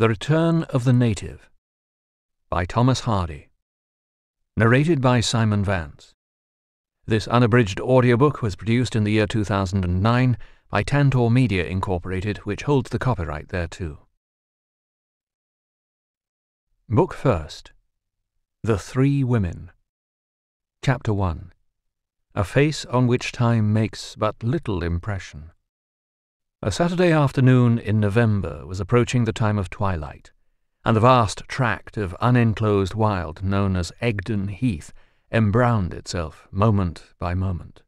The Return of the Native by Thomas Hardy. Narrated by Simon Vance. This unabridged audiobook was produced in the year 2009 by Tantor Media Incorporated, which holds the copyright thereto. Book First The Three Women. Chapter 1 A Face on which Time makes but little impression. A Saturday afternoon in November was approaching the time of twilight, and the vast tract of unenclosed wild known as Egdon Heath embrowned itself moment by moment.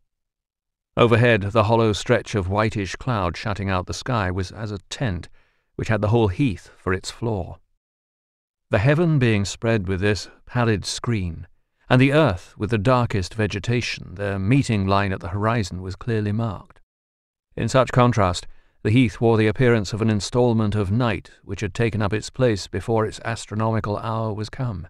Overhead, the hollow stretch of whitish cloud shutting out the sky was as a tent which had the whole heath for its floor. The heaven being spread with this pallid screen, and the earth with the darkest vegetation, their meeting line at the horizon was clearly marked. In such contrast, the heath wore the appearance of an instalment of night which had taken up its place before its astronomical hour was come.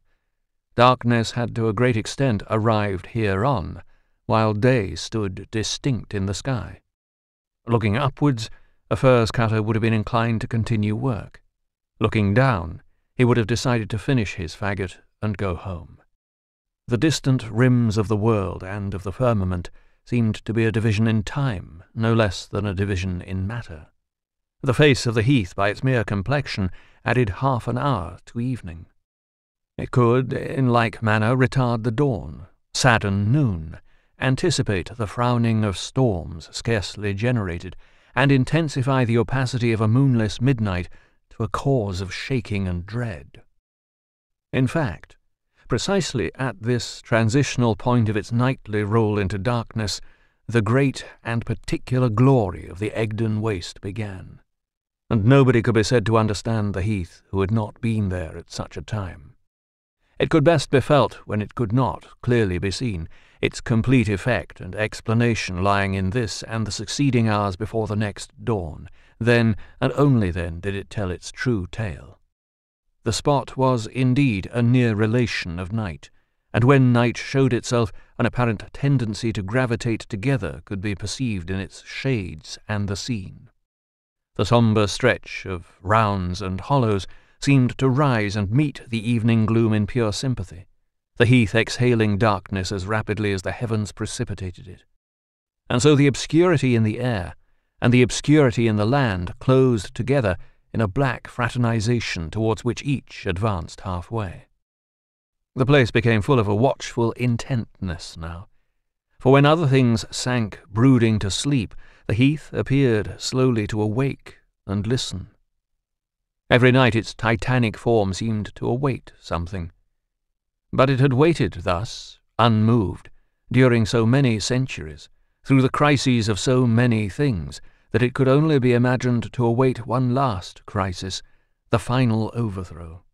Darkness had to a great extent arrived hereon, while day stood distinct in the sky. Looking upwards, a furze cutter would have been inclined to continue work. Looking down, he would have decided to finish his faggot and go home. The distant rims of the world and of the firmament seemed to be a division in time, no less than a division in matter. The face of the heath, by its mere complexion, added half an hour to evening. It could, in like manner, retard the dawn, sadden noon, anticipate the frowning of storms scarcely generated, and intensify the opacity of a moonless midnight to a cause of shaking and dread. In fact, Precisely at this transitional point of its nightly roll into darkness, the great and particular glory of the Egdon waste began, and nobody could be said to understand the heath who had not been there at such a time. It could best be felt when it could not clearly be seen, its complete effect and explanation lying in this and the succeeding hours before the next dawn. Then, and only then, did it tell its true tale. The spot was indeed a near relation of night, and when night showed itself, an apparent tendency to gravitate together could be perceived in its shades and the scene. The sombre stretch of rounds and hollows seemed to rise and meet the evening gloom in pure sympathy, the heath exhaling darkness as rapidly as the heavens precipitated it. And so the obscurity in the air and the obscurity in the land closed together in a black fraternization towards which each advanced halfway. The place became full of a watchful intentness now, for when other things sank brooding to sleep, the heath appeared slowly to awake and listen. Every night its titanic form seemed to await something. But it had waited thus, unmoved, during so many centuries, through the crises of so many things, that it could only be imagined to await one last crisis, the final overthrow.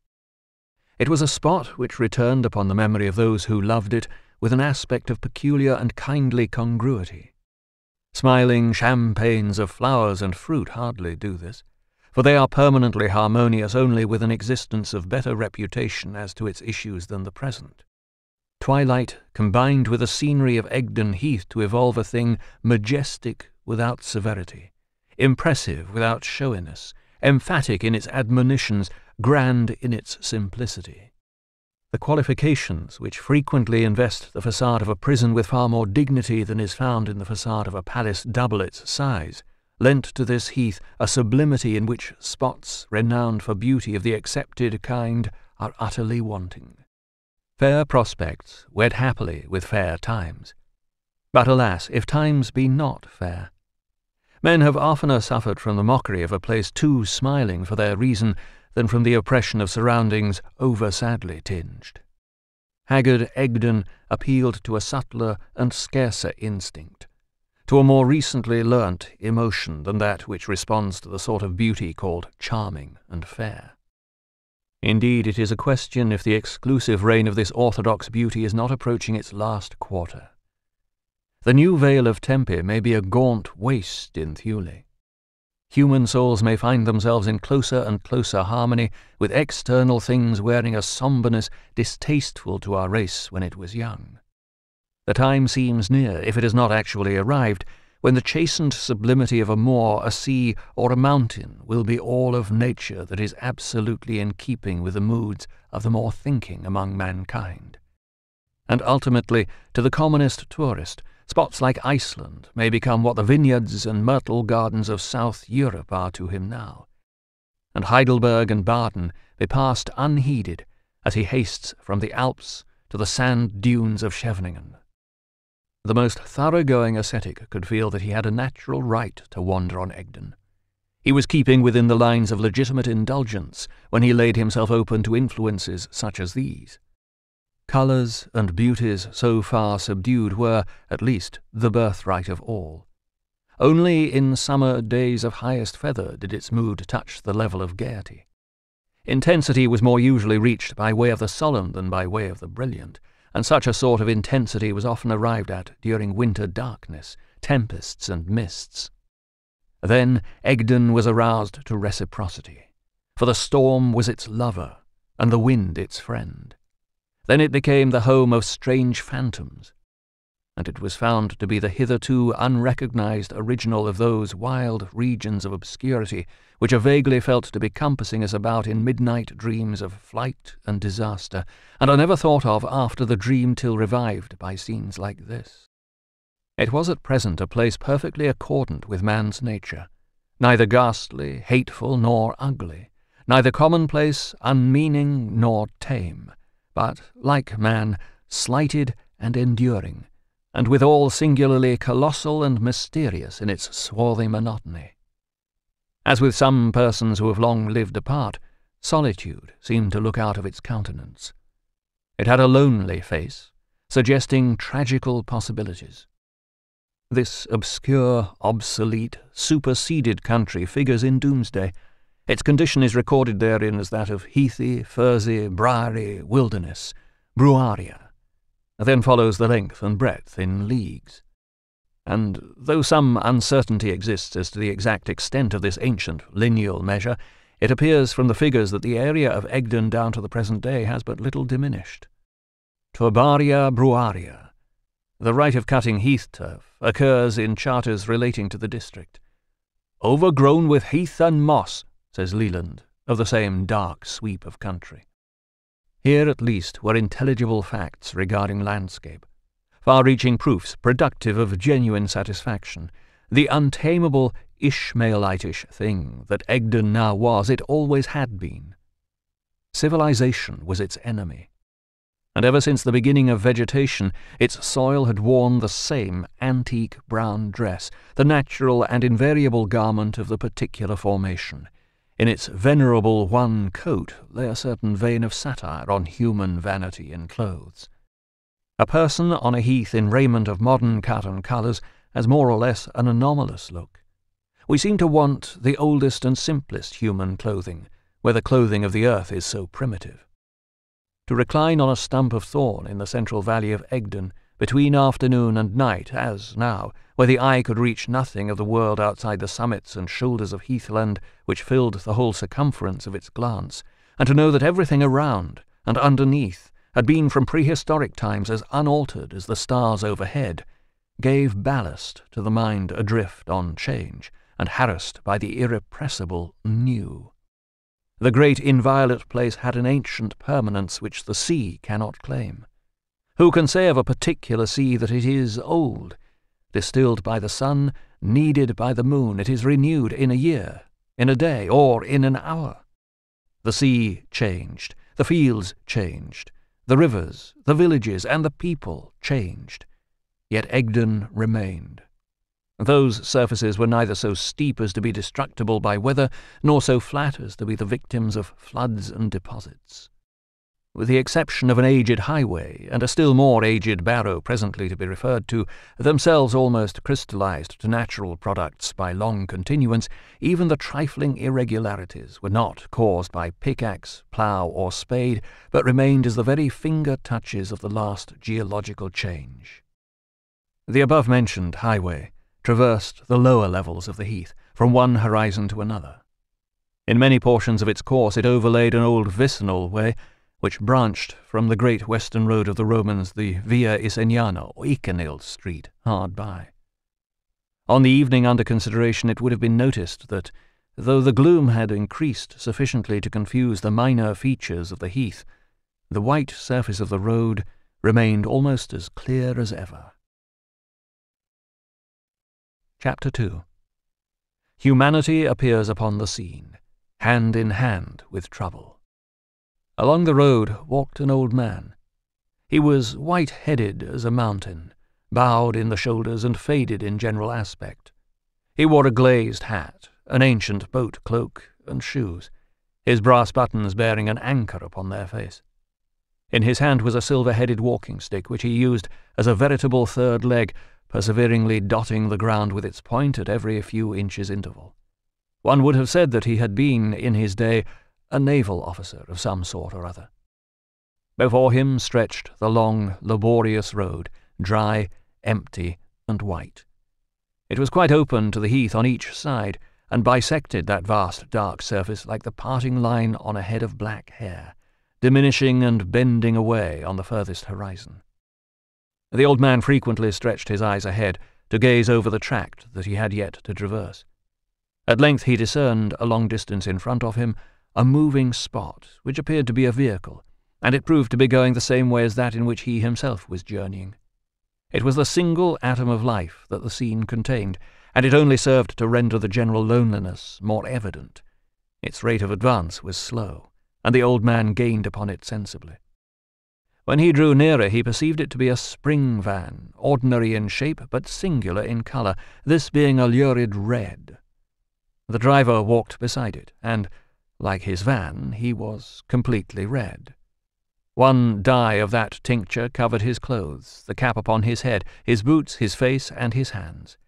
It was a spot which returned upon the memory of those who loved it with an aspect of peculiar and kindly congruity. Smiling champaigns of flowers and fruit hardly do this, for they are permanently harmonious only with an existence of better reputation as to its issues than the present. Twilight combined with the scenery of Egdon Heath to evolve a thing majestic without severity, impressive without showiness, emphatic in its admonitions, grand in its simplicity. The qualifications which frequently invest the facade of a prison with far more dignity than is found in the facade of a palace double its size, lent to this heath a sublimity in which spots renowned for beauty of the accepted kind are utterly wanting. Fair prospects wed happily with fair times. But alas, if times be not fair, Men have oftener suffered from the mockery of a place too smiling for their reason than from the oppression of surroundings over sadly tinged. Haggard Egdon appealed to a subtler and scarcer instinct, to a more recently learnt emotion than that which responds to the sort of beauty called charming and fair. Indeed, it is a question if the exclusive reign of this orthodox beauty is not approaching its last quarter. The new Vale of Tempe may be a gaunt waste in Thule. Human souls may find themselves in closer and closer harmony with external things wearing a sombreness distasteful to our race when it was young. The time seems near, if it has not actually arrived, when the chastened sublimity of a moor, a sea, or a mountain will be all of nature that is absolutely in keeping with the moods of the more thinking among mankind. And ultimately, to the commonest tourist, spots like Iceland may become what the vineyards and myrtle gardens of South Europe are to him now. And Heidelberg and Baden they passed unheeded as he hastes from the Alps to the sand dunes of Scheveningen. The most thoroughgoing ascetic could feel that he had a natural right to wander on Egdon. He was keeping within the lines of legitimate indulgence when he laid himself open to influences such as these. Colours and beauties so far subdued were, at least, the birthright of all. Only in summer days of highest feather did its mood touch the level of gaiety. Intensity was more usually reached by way of the solemn than by way of the brilliant, and such a sort of intensity was often arrived at during winter darkness, tempests, and mists. Then Egdon was aroused to reciprocity, for the storm was its lover, and the wind its friend. Then it became the home of strange phantoms, and it was found to be the hitherto unrecognized original of those wild regions of obscurity which are vaguely felt to be compassing us about in midnight dreams of flight and disaster, and are never thought of after the dream till revived by scenes like this. It was at present a place perfectly accordant with man's nature, neither ghastly, hateful, nor ugly, neither commonplace, unmeaning, nor tame, but, like man, slighted and enduring, and withal singularly colossal and mysterious in its swarthy monotony. As with some persons who have long lived apart, solitude seemed to look out of its countenance. It had a lonely face, suggesting tragical possibilities. This obscure, obsolete, superseded country figures in Domesday. Its condition is recorded therein as that of heathy, furzy, briery wilderness, bruaria, then follows the length and breadth in leagues. And though some uncertainty exists as to the exact extent of this ancient lineal measure, it appears from the figures that the area of Egdon down to the present day has but little diminished. Turbaria bruaria. The right of cutting heath turf occurs in charters relating to the district. Overgrown with heath and moss, says Leland, of the same dark sweep of country. Here at least were intelligible facts regarding landscape, far-reaching proofs productive of genuine satisfaction. The untamable Ishmaelitish thing that Egdon now was, it always had been. Civilization was its enemy, and ever since the beginning of vegetation, its soil had worn the same antique brown dress, the natural and invariable garment of the particular formation. In its venerable one coat lay a certain vein of satire on human vanity in clothes. A person on a heath in raiment of modern cut and colours has more or less an anomalous look. We seem to want the oldest and simplest human clothing, where the clothing of the earth is so primitive. To recline on a stump of thorn in the central valley of Egdon, between afternoon and night, as now, where the eye could reach nothing of the world outside the summits and shoulders of heathland which filled the whole circumference of its glance, and to know that everything around and underneath had been from prehistoric times as unaltered as the stars overhead, gave ballast to the mind adrift on change and harassed by the irrepressible new. The great inviolate place had an ancient permanence which the sea cannot claim. Who can say of a particular sea that it is old, Distilled by the sun, kneaded by the moon, it is renewed in a year, in a day, or in an hour. The sea changed, the fields changed, the rivers, the villages, and the people changed. Yet Egdon remained. Those surfaces were neither so steep as to be destructible by weather, nor so flat as to be the victims of floods and deposits with the exception of an aged highway and a still more aged barrow presently to be referred to, themselves almost crystallized to natural products by long continuance, even the trifling irregularities were not caused by pickaxe, plough, or spade, but remained as the very finger touches of the last geological change. The above-mentioned highway traversed the lower levels of the heath from one horizon to another. In many portions of its course it overlaid an old vicinal way, which branched from the great western road of the Romans, the Via Iceniana or Ikenild Street, hard by. On the evening under consideration, it would have been noticed that, though the gloom had increased sufficiently to confuse the minor features of the heath, the white surface of the road remained almost as clear as ever. Chapter 2 Humanity appears upon the scene, hand in hand with trouble. Along the road walked an old man. He was white-headed as a mountain, bowed in the shoulders and faded in general aspect. He wore a glazed hat, an ancient boat cloak, and shoes, his brass buttons bearing an anchor upon their face. In his hand was a silver-headed walking stick, which he used as a veritable third leg, perseveringly dotting the ground with its point at every few inches interval. One would have said that he had been, in his day, a naval officer of some sort or other. Before him stretched the long, laborious road, dry, empty, and white. It was quite open to the heath on each side, and bisected that vast dark surface like the parting line on a head of black hair, diminishing and bending away on the furthest horizon. The old man frequently stretched his eyes ahead to gaze over the tract that he had yet to traverse. At length he discerned, a long distance in front of him, a moving spot which appeared to be a vehicle, and it proved to be going the same way as that in which he himself was journeying. It was the single atom of life that the scene contained, and it only served to render the general loneliness more evident. Its rate of advance was slow, and the old man gained upon it sensibly. When he drew nearer, he perceived it to be a spring van, ordinary in shape but singular in colour, this being a lurid red. The driver walked beside it, and, like his van, he was completely red. One dye of that tincture covered his clothes, the cap upon his head, his boots, his face, and his hands.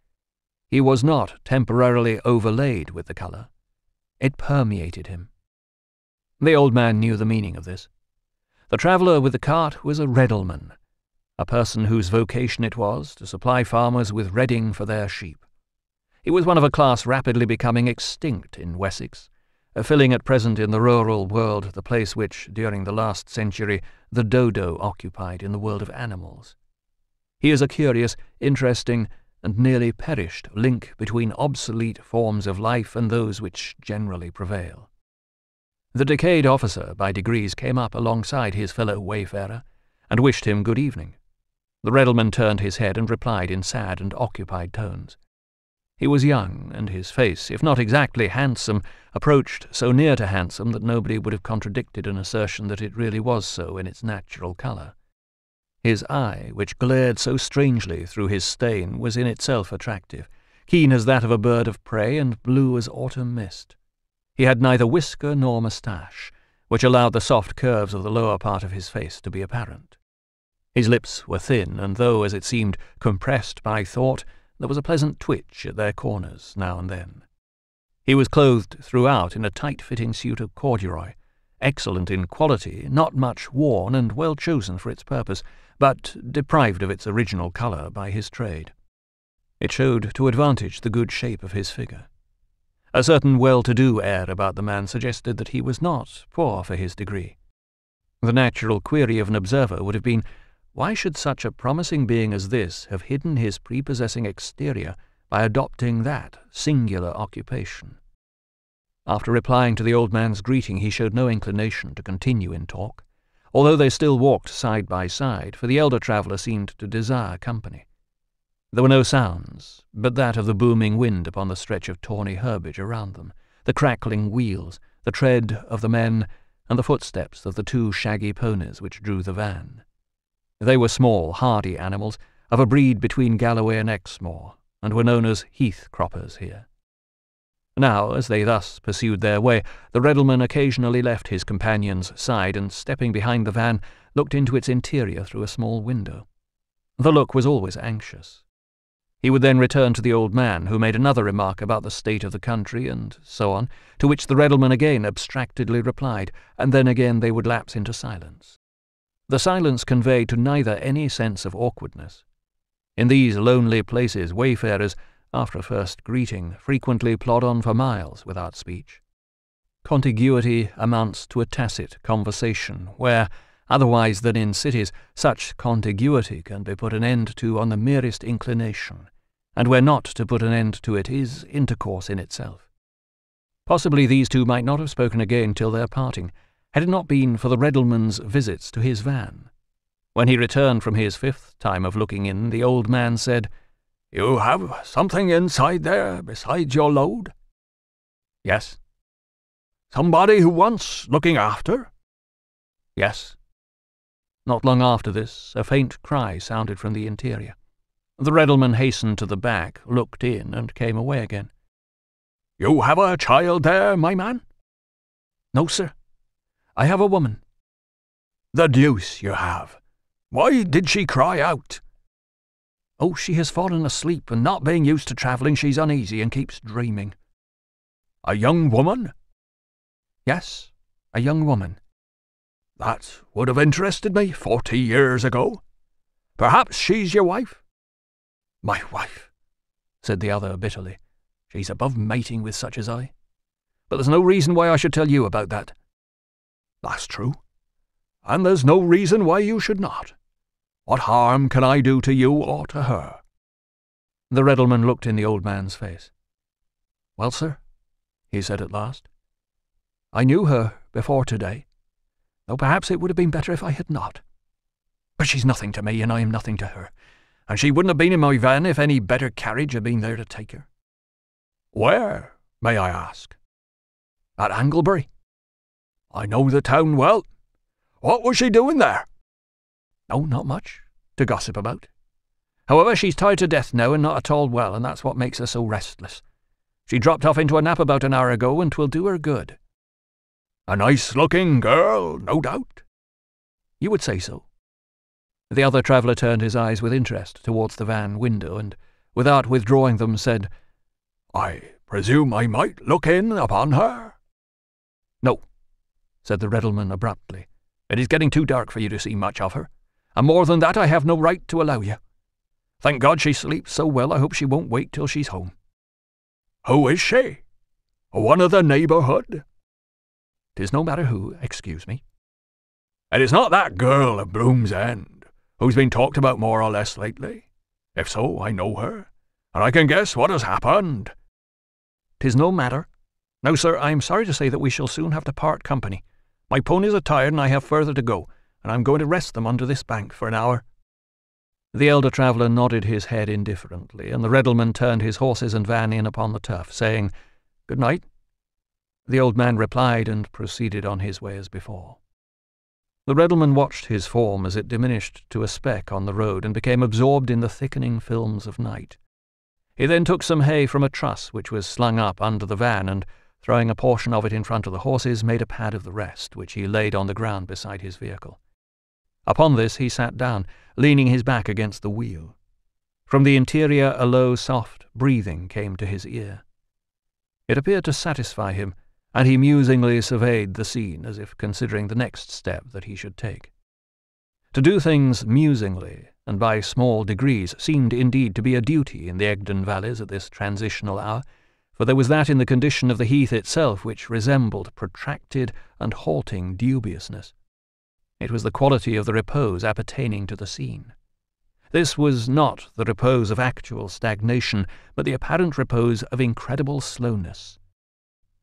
He was not temporarily overlaid with the colour. It permeated him. The old man knew the meaning of this. The traveller with the cart was a reddleman, a person whose vocation it was to supply farmers with reddle for their sheep. He was one of a class rapidly becoming extinct in Wessex, filling at present in the rural world the place which, during the last century, the dodo occupied in the world of animals. He is a curious, interesting, and nearly perished link between obsolete forms of life and those which generally prevail. The decayed officer by degrees came up alongside his fellow wayfarer, and wished him good evening. The reddleman turned his head and replied in sad and occupied tones. He was young, and his face, if not exactly handsome, approached so near to handsome that nobody would have contradicted an assertion that it really was so in its natural colour. His eye, which glared so strangely through his stain, was in itself attractive, keen as that of a bird of prey and blue as autumn mist. He had neither whisker nor moustache, which allowed the soft curves of the lower part of his face to be apparent. His lips were thin, and though, as it seemed, compressed by thought, there was a pleasant twitch at their corners now and then. He was clothed throughout in a tight-fitting suit of corduroy, excellent in quality, not much worn and well chosen for its purpose, but deprived of its original colour by his trade. It showed to advantage the good shape of his figure. A certain well-to-do air about the man suggested that he was not poor for his degree. The natural query of an observer would have been why should such a promising being as this have hidden his prepossessing exterior by adopting that singular occupation? After replying to the old man's greeting, he showed no inclination to continue in talk, although they still walked side by side, for the elder traveller seemed to desire company. There were no sounds, but that of the booming wind upon the stretch of tawny herbage around them, the crackling wheels, the tread of the men, and the footsteps of the two shaggy ponies which drew the van. They were small, hardy animals, of a breed between Galloway and Exmoor, and were known as heath croppers here. Now, as they thus pursued their way, the reddleman occasionally left his companion's side and, stepping behind the van, looked into its interior through a small window. The look was always anxious. He would then return to the old man, who made another remark about the state of the country, and so on, to which the reddleman again abstractedly replied, and then again they would lapse into silence. The silence conveyed to neither any sense of awkwardness. In these lonely places, wayfarers, after a first greeting, frequently plod on for miles without speech. Contiguity amounts to a tacit conversation, where, otherwise than in cities, such contiguity can be put an end to on the merest inclination, and where not to put an end to it is intercourse in itself. Possibly these two might not have spoken again till their parting, had it not been for the Reddleman's visits to his van. When he returned from his fifth time of looking in, the old man said, You have something inside there besides your load? Yes. Somebody who wants looking after? Yes. Not long after this, a faint cry sounded from the interior. The Reddleman hastened to the back, looked in, and came away again. You have a child there, my man? No, sir. I have a woman. The deuce you have. Why did she cry out? Oh, she has fallen asleep, and not being used to travelling, she's uneasy and keeps dreaming. A young woman? Yes, a young woman. That would have interested me forty years ago. Perhaps she's your wife? My wife, said the other bitterly. She's above mating with such as I. But there's no reason why I should tell you about that. That's true. And there's no reason why you should not. What harm can I do to you or to her? The Reddleman looked in the old man's face. Well, sir, he said at last, I knew her before today though perhaps it would have been better if I had not. But she's nothing to me, and I am nothing to her, and she wouldn't have been in my van if any better carriage had been there to take her. Where, may I ask? At Anglebury. I know the town well. What was she doing there? Oh, not much. To gossip about. However, she's tired to death now and not at all well, and that's what makes her so restless. She dropped off into a nap about an hour ago, and 'twill do her good. A nice-looking girl, no doubt. You would say so. The other traveller turned his eyes with interest towards the van window, and, without withdrawing them, said, I presume I might look in upon her? No, said the Reddleman abruptly. It is getting too dark for you to see much of her, and more than that I have no right to allow you. Thank God she sleeps so well I hope she won't wake till she's home. Who is she? One of the neighbourhood? Tis no matter who, excuse me. It is not that girl of Bloom's End, who's been talked about more or less lately. If so, I know her, and I can guess what has happened. Tis no matter. Now, sir, I am sorry to say that we shall soon have to part company. My ponies are tired, and I have further to go, and I am going to rest them under this bank for an hour. The elder traveller nodded his head indifferently, and the Reddleman turned his horses and van in upon the turf, saying, Good night, the old man replied and proceeded on his way as before. The Reddleman watched his form as it diminished to a speck on the road and became absorbed in the thickening films of night. He then took some hay from a truss which was slung up under the van and, throwing a portion of it in front of the horses, made a pad of the rest, which he laid on the ground beside his vehicle. Upon this he sat down, leaning his back against the wheel. From the interior a low, soft breathing came to his ear. It appeared to satisfy him, and he musingly surveyed the scene as if considering the next step that he should take. To do things musingly, and by small degrees, seemed indeed to be a duty in the Egdon valleys at this transitional hour, for there was that in the condition of the heath itself which resembled protracted and halting dubiousness. It was the quality of the repose appertaining to the scene. This was not the repose of actual stagnation, but the apparent repose of incredible slowness,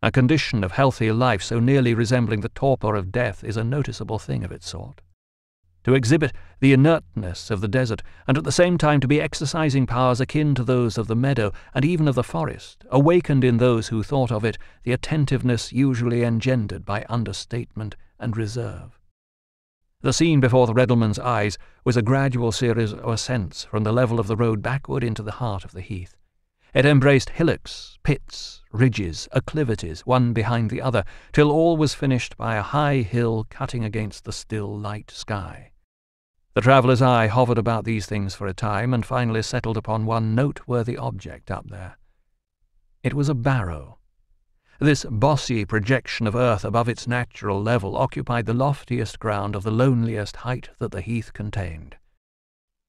a condition of healthy life so nearly resembling the torpor of death is a noticeable thing of its sort. To exhibit the inertness of the desert, and at the same time to be exercising powers akin to those of the meadow and even of the forest, awakened in those who thought of it the attentiveness usually engendered by understatement and reserve. The scene before the Reddleman's eyes was a gradual series of ascents from the level of the road backward into the heart of the heath. It embraced hillocks, pits, ridges, acclivities, one behind the other, till all was finished by a high hill cutting against the still light sky. The traveller's eye hovered about these things for a time, and finally settled upon one noteworthy object up there. It was a barrow. This bossy projection of earth above its natural level occupied the loftiest ground of the loneliest height that the heath contained.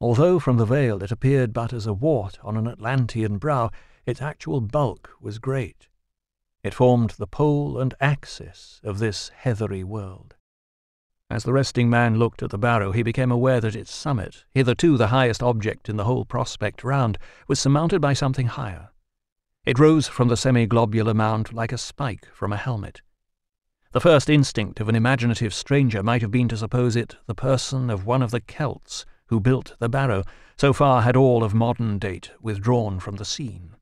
Although from the vale it appeared but as a wart on an Atlantean brow, its actual bulk was great. It formed the pole and axis of this heathery world. As the resting man looked at the barrow, he became aware that its summit, hitherto the highest object in the whole prospect round, was surmounted by something higher. It rose from the semi-globular mound like a spike from a helmet. The first instinct of an imaginative stranger might have been to suppose it the person of one of the Celts who built the barrow, so far had all of modern date withdrawn from the scene.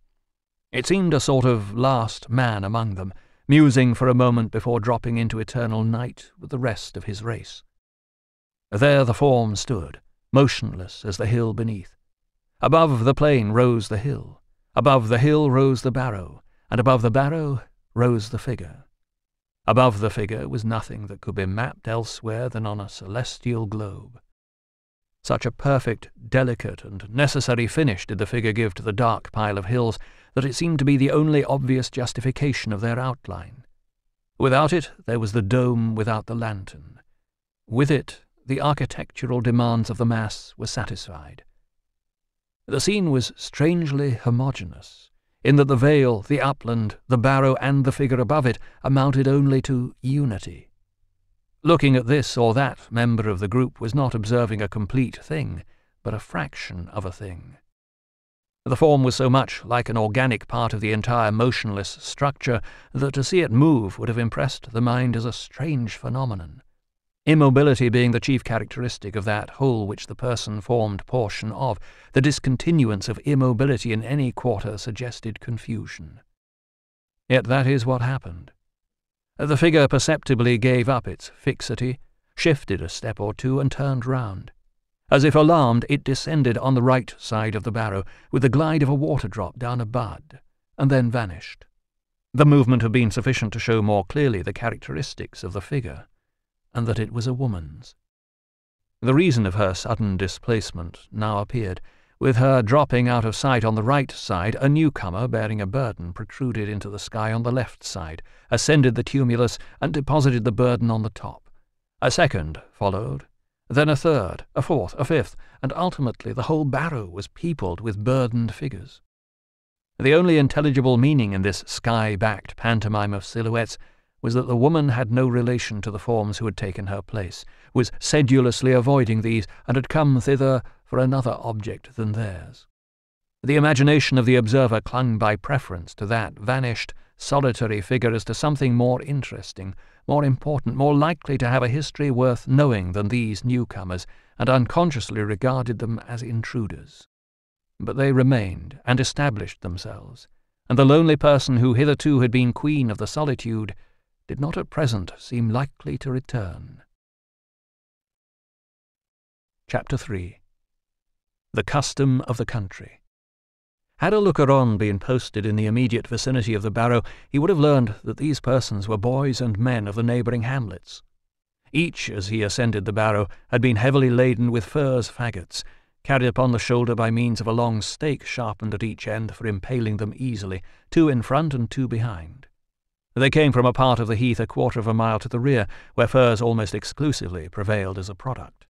It seemed a sort of last man among them, musing for a moment before dropping into eternal night with the rest of his race. There the form stood, motionless as the hill beneath. Above the plain rose the hill, above the hill rose the barrow, and above the barrow rose the figure. Above the figure was nothing that could be mapped elsewhere than on a celestial globe. Such a perfect, delicate, and necessary finish did the figure give to the dark pile of hills that it seemed to be the only obvious justification of their outline. Without it, there was the dome without the lantern. With it, the architectural demands of the mass were satisfied. The scene was strangely homogeneous, in that the vale, the upland, the barrow, and the figure above it amounted only to unity. Looking at this or that member of the group was not observing a complete thing, but a fraction of a thing. The form was so much like an organic part of the entire motionless structure that to see it move would have impressed the mind as a strange phenomenon, immobility being the chief characteristic of that whole which the person formed portion of. The discontinuance of immobility in any quarter suggested confusion. Yet that is what happened. The figure perceptibly gave up its fixity, shifted a step or two, and turned round. As if alarmed, it descended on the right side of the barrow with the glide of a water drop down a bud, and then vanished. The movement had been sufficient to show more clearly the characteristics of the figure, and that it was a woman's. The reason of her sudden displacement now appeared. With her dropping out of sight on the right side, a newcomer bearing a burden protruded into the sky on the left side, ascended the tumulus, and deposited the burden on the top. A second followed, then a third, a fourth, a fifth, and ultimately the whole barrow was peopled with burdened figures. The only intelligible meaning in this sky-backed pantomime of silhouettes was that the woman had no relation to the forms who had taken her place, was sedulously avoiding these, and had come thither for another object than theirs. The imagination of the observer clung by preference to that vanished, solitary figure as to something more interesting, more important, more likely to have a history worth knowing than these newcomers, and unconsciously regarded them as intruders. But they remained and established themselves, and the lonely person who hitherto had been queen of the solitude did not at present seem likely to return. Chapter 3 The Custom of the Country Had a looker-on been posted in the immediate vicinity of the barrow, he would have learned that these persons were boys and men of the neighbouring hamlets. Each, as he ascended the barrow, had been heavily laden with furze faggots, carried upon the shoulder by means of a long stake sharpened at each end for impaling them easily, two in front and two behind. They came from a part of the heath a quarter of a mile to the rear, where furze almost exclusively prevailed as a product.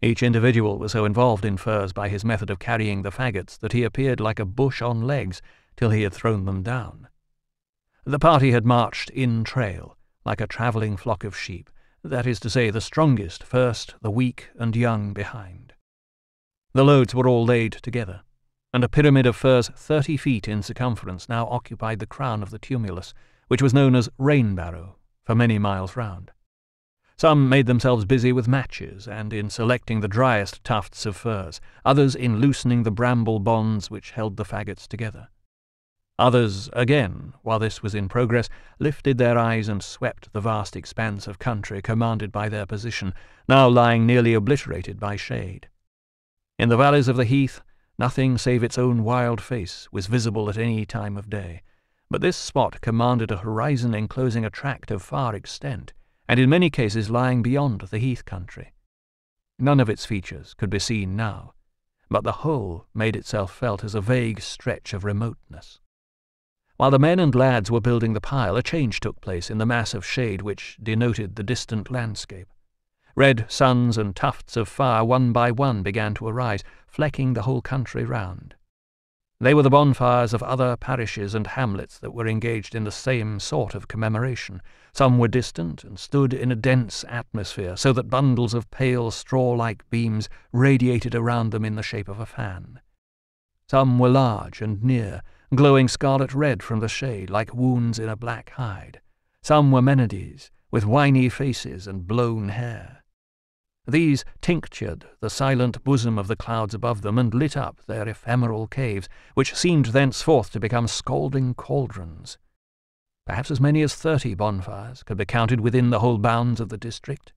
Each individual was so involved in furze by his method of carrying the faggots that he appeared like a bush on legs till he had thrown them down. The party had marched in trail, like a travelling flock of sheep, that is to say, the strongest first, the weak and young behind. The loads were all laid together, and a pyramid of furze thirty feet in circumference now occupied the crown of the tumulus, which was known as Rainbarrow for many miles round. Some made themselves busy with matches and in selecting the driest tufts of furze, others in loosening the bramble bonds which held the faggots together. Others, again, while this was in progress, lifted their eyes and swept the vast expanse of country commanded by their position, now lying nearly obliterated by shade. In the valleys of the heath, nothing save its own wild face was visible at any time of day, but this spot commanded a horizon enclosing a tract of far extent, and in many cases lying beyond the heath country. None of its features could be seen now, but the whole made itself felt as a vague stretch of remoteness. While the men and lads were building the pile, a change took place in the mass of shade which denoted the distant landscape. Red suns and tufts of fire one by one began to arise, flecking the whole country round. They were the bonfires of other parishes and hamlets that were engaged in the same sort of commemoration. Some were distant and stood in a dense atmosphere, so that bundles of pale straw-like beams radiated around them in the shape of a fan. Some were large and near, glowing scarlet red from the shade, like wounds in a black hide. Some were Maenades, with winy faces and blown hair. These tinctured the silent bosom of the clouds above them and lit up their ephemeral caves, which seemed thenceforth to become scalding cauldrons. Perhaps as many as thirty bonfires could be counted within the whole bounds of the district.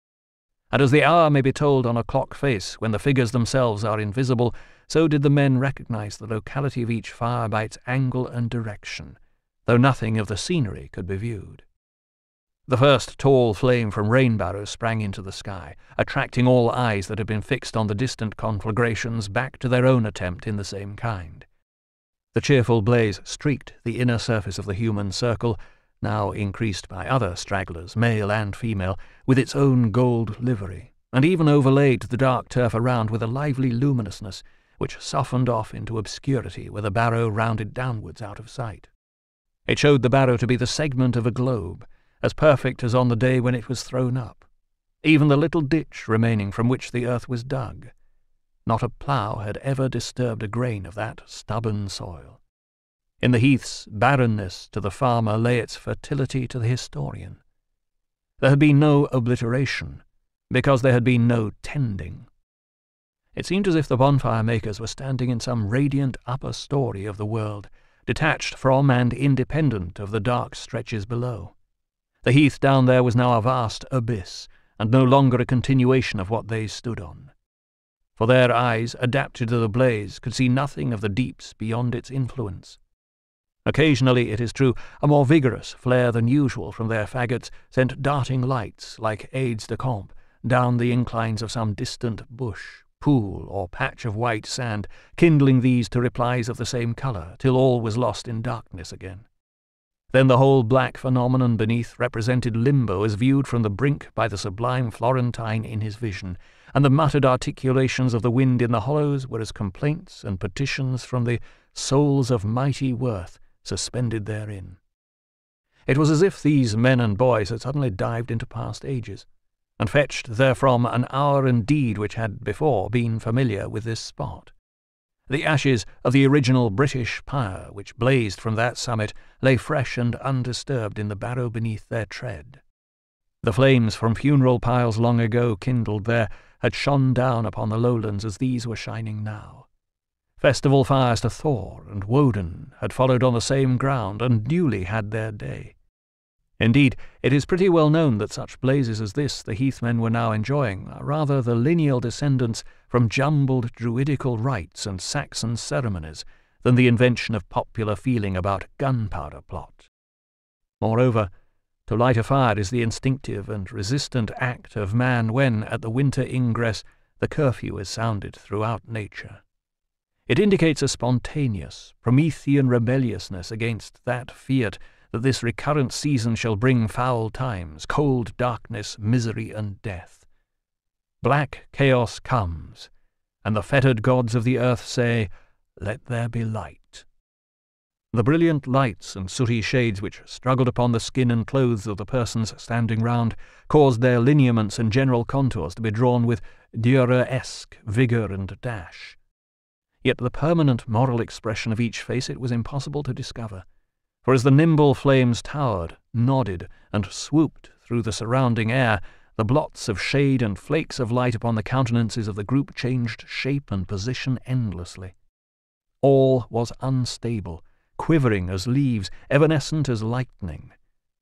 And as the hour may be told on a clock face when the figures themselves are invisible, so did the men recognize the locality of each fire by its angle and direction, though nothing of the scenery could be viewed. The first tall flame from rain Rainbarrow sprang into the sky, attracting all eyes that had been fixed on the distant conflagrations back to their own attempt in the same kind. The cheerful blaze streaked the inner surface of the human circle, now increased by other stragglers, male and female, with its own gold livery, and even overlaid the dark turf around with a lively luminousness which softened off into obscurity where the barrow rounded downwards out of sight. It showed the barrow to be the segment of a globe, as perfect as on the day when it was thrown up, even the little ditch remaining from which the earth was dug. Not a plough had ever disturbed a grain of that stubborn soil. In the heath's barrenness to the farmer lay its fertility to the historian. There had been no obliteration, because there had been no tending. It seemed as if the bonfire makers were standing in some radiant upper story of the world, detached from and independent of the dark stretches below. The heath down there was now a vast abyss, and no longer a continuation of what they stood on. For their eyes, adapted to the blaze, could see nothing of the deeps beyond its influence. Occasionally, it is true, a more vigorous flare than usual from their faggots sent darting lights, like aides de camp, down the inclines of some distant bush, pool, or patch of white sand, kindling these to replies of the same colour, till all was lost in darkness again. Then the whole black phenomenon beneath represented limbo as viewed from the brink by the sublime Florentine in his vision, and the muttered articulations of the wind in the hollows were as complaints and petitions from the souls of mighty worth suspended therein. It was as if these men and boys had suddenly dived into past ages, and fetched therefrom an hour and deed which had before been familiar with this spot. The ashes of the original British pyre which blazed from that summit lay fresh and undisturbed in the barrow beneath their tread. The flames from funeral piles long ago kindled there had shone down upon the lowlands as these were shining now. Festival fires to Thor and Woden had followed on the same ground and newly had their day. Indeed, it is pretty well known that such blazes as this the heathmen were now enjoying are rather the lineal descendants from jumbled druidical rites and Saxon ceremonies than the invention of popular feeling about gunpowder plot. Moreover, to light a fire is the instinctive and resistant act of man when, at the winter ingress, the curfew is sounded throughout nature. It indicates a spontaneous, Promethean rebelliousness against that fiat that this recurrent season shall bring foul times, cold darkness, misery, and death. Black chaos comes, and the fettered gods of the earth say, Let there be light. The brilliant lights and sooty shades which struggled upon the skin and clothes of the persons standing round caused their lineaments and general contours to be drawn with Dürer-esque vigour and dash. Yet the permanent moral expression of each face it was impossible to discover for as the nimble flames towered, nodded, and swooped through the surrounding air, the blots of shade and flakes of light upon the countenances of the group changed shape and position endlessly. All was unstable, quivering as leaves, evanescent as lightning.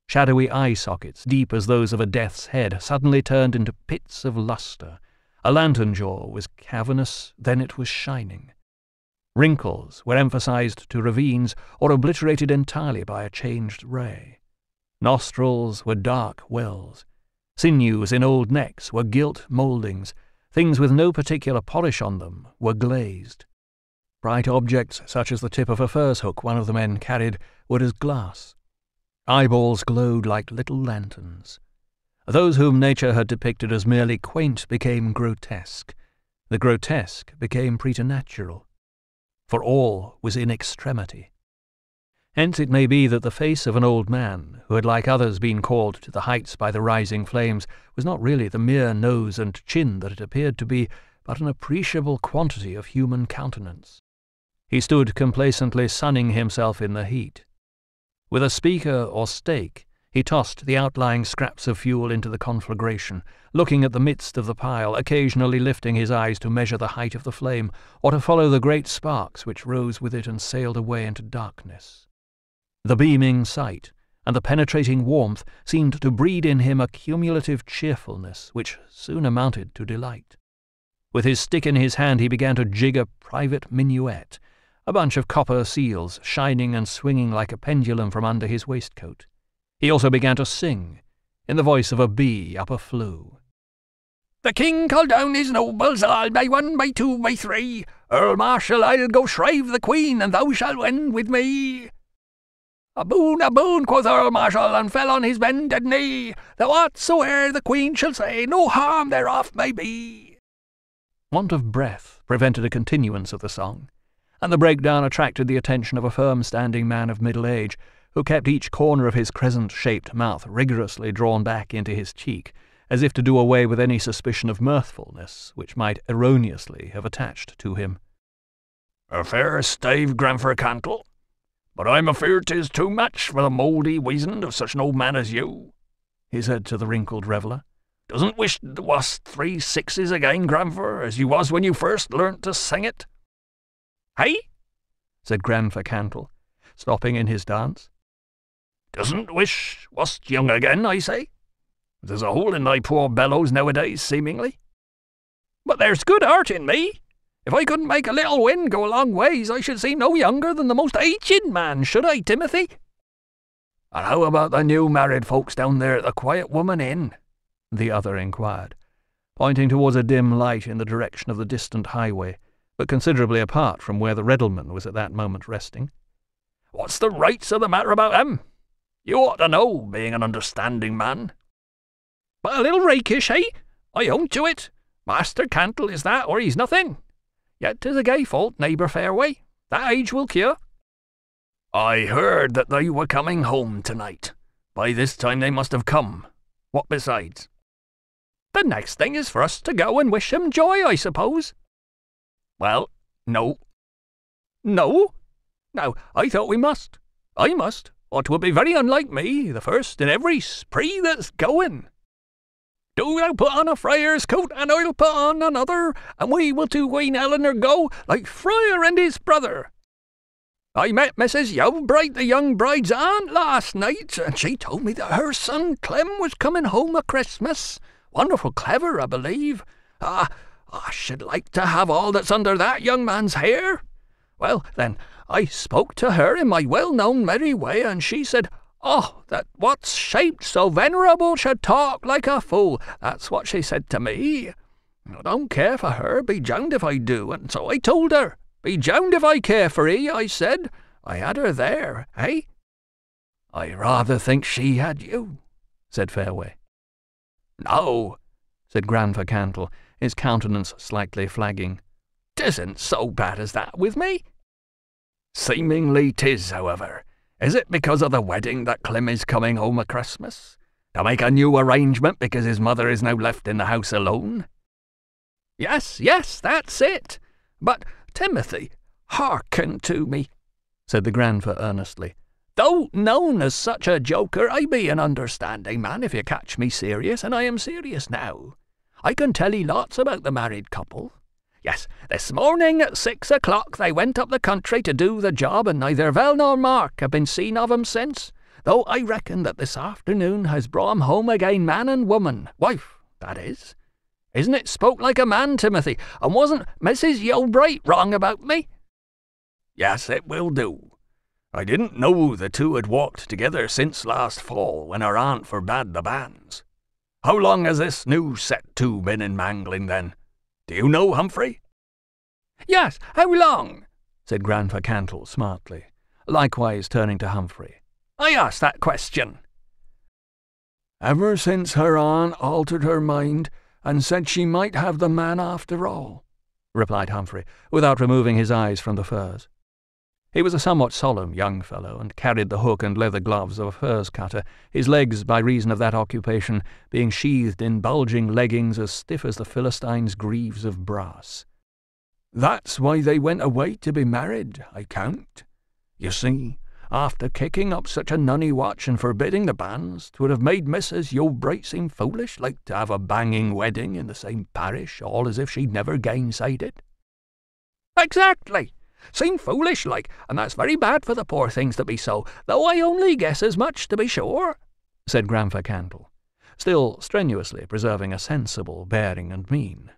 Shadowy eye sockets, deep as those of a death's head, suddenly turned into pits of lustre. A lantern jaw was cavernous, then it was shining. Wrinkles were emphasized to ravines or obliterated entirely by a changed ray. Nostrils were dark wells. Sinews in old necks were gilt mouldings. Things with no particular polish on them were glazed. Bright objects, such as the tip of a furze hook one of the men carried, were as glass. Eyeballs glowed like little lanterns. Those whom nature had depicted as merely quaint became grotesque. The grotesque became preternatural. For all was in extremity. Hence it may be that the face of an old man, who had like others been called to the heights by the rising flames, was not really the mere nose and chin that it appeared to be, but an appreciable quantity of human countenance. He stood complacently sunning himself in the heat. With a speaker or stake, he tossed the outlying scraps of fuel into the conflagration, looking at the midst of the pile, occasionally lifting his eyes to measure the height of the flame, or to follow the great sparks which rose with it and sailed away into darkness. The beaming sight and the penetrating warmth seemed to breed in him a cumulative cheerfulness which soon amounted to delight. With his stick in his hand he began to jig a private minuet, a bunch of copper seals shining and swinging like a pendulum from under his waistcoat. He also began to sing, in the voice of a bee up a flue. The king called down his nobles all by one, by two, by three. Earl Marshal, I'll go shrive the queen, and thou shalt wend with me. A boon, a boon, quoth Earl Marshal, and fell on his bended knee. That whatsoe'er the queen shall say, no harm thereof may be. Want of breath prevented a continuance of the song, and the breakdown attracted the attention of a firm-standing man of middle age, who kept each corner of his crescent-shaped mouth rigorously drawn back into his cheek, as if to do away with any suspicion of mirthfulness which might erroneously have attached to him. A fair stave, Granfer Cantle, but I'm afeard 'tis too much for the mouldy weasand of such an old man as you, he said to the wrinkled reveller. Doesn't wish to was three sixes again, Granfer, as you was when you first learnt to sing it? Hey? said Granfer Cantle, stopping in his dance. Doesn't wish wast young again, I say. There's a hole in thy poor bellows nowadays, seemingly. But there's good art in me. If I couldn't make a little wind go a long ways, I should seem no younger than the most aged man, should I, Timothy? And how about the new married folks down there at the Quiet Woman Inn? the other inquired, pointing towards a dim light in the direction of the distant highway, but considerably apart from where the Reddleman was at that moment resting. What's the rights of the matter about 'em? You ought to know, being an understanding man. But a little rakish, eh? I own to it. Master Cantle is that, or he's nothing. Yet 'tis a gay fault, neighbour Fairway. That age will cure. I heard that they were coming home tonight. By this time they must have come. What besides? The next thing is for us to go and wish him joy, I suppose. Well, no. No? Now, I thought we must. I must, or 'twould be very unlike me, the first in every spree that's going. Do thou put on a friar's coat, and I'll put on another, and we will to Queen Eleanor go, like friar and his brother. I met Mrs. Yeobright, the young bride's aunt, last night, and she told me that her son Clym was coming home at Christmas. Wonderful clever, I believe. Ah, I should like to have all that's under that young man's hair. Well, then, I spoke to her in my well-known merry way, and she said, Oh, that what's shaped so venerable should talk like a fool. That's what she said to me. I don't care for her, be jowned if I do, and so I told her. Be jowned if I care for he, I said. I had her there, eh? I rather think she had you, said Fairway. No, said Granfer Cantle, his countenance slightly flagging. Tisn't so bad as that with me. Seemingly tis, however. Is it because of the wedding that Clym is coming home at Christmas? To make a new arrangement because his mother is now left in the house alone? Yes, yes, that's it. But, Timothy, hearken to me, said the Granfer earnestly. Though known as such a joker, I be an understanding man if you catch me serious, and I am serious now. I can tell 'ee lots about the married couple. Yes, this morning at six o'clock they went up the country to do the job, and neither Vel nor Mark have been seen of 'em since, though I reckon that this afternoon has brought 'em home again man and woman, wife, that is. Isn't it spoke like a man, Timothy, and wasn't Mrs. Yeobright wrong about me? Yes, it will do. I didn't know the two had walked together since last fall, when her aunt forbade the banns. How long has this new set to been in mangling, then? Do you know, Humphrey? Yes, how long? said Granfer Cantle smartly, likewise turning to Humphrey. I asked that question. Ever since her aunt altered her mind and said she might have the man after all, replied Humphrey, without removing his eyes from the furze. He was a somewhat solemn young fellow, and carried the hook and leather gloves of a furze cutter, his legs, by reason of that occupation, being sheathed in bulging leggings as stiff as the Philistines' greaves of brass. That's why they went away to be married, I count. You see, after kicking up such a nunny watch and forbidding the banns, 'twould have made Mrs. Yeobright seem foolish like to have a banging wedding in the same parish, all as if she'd never gainsaid it. Exactly, Seem foolish like, and that's very bad for the poor things to be so, though I only guess as much, to be sure, said Grandfer Cantle, still strenuously preserving a sensible bearing and mien.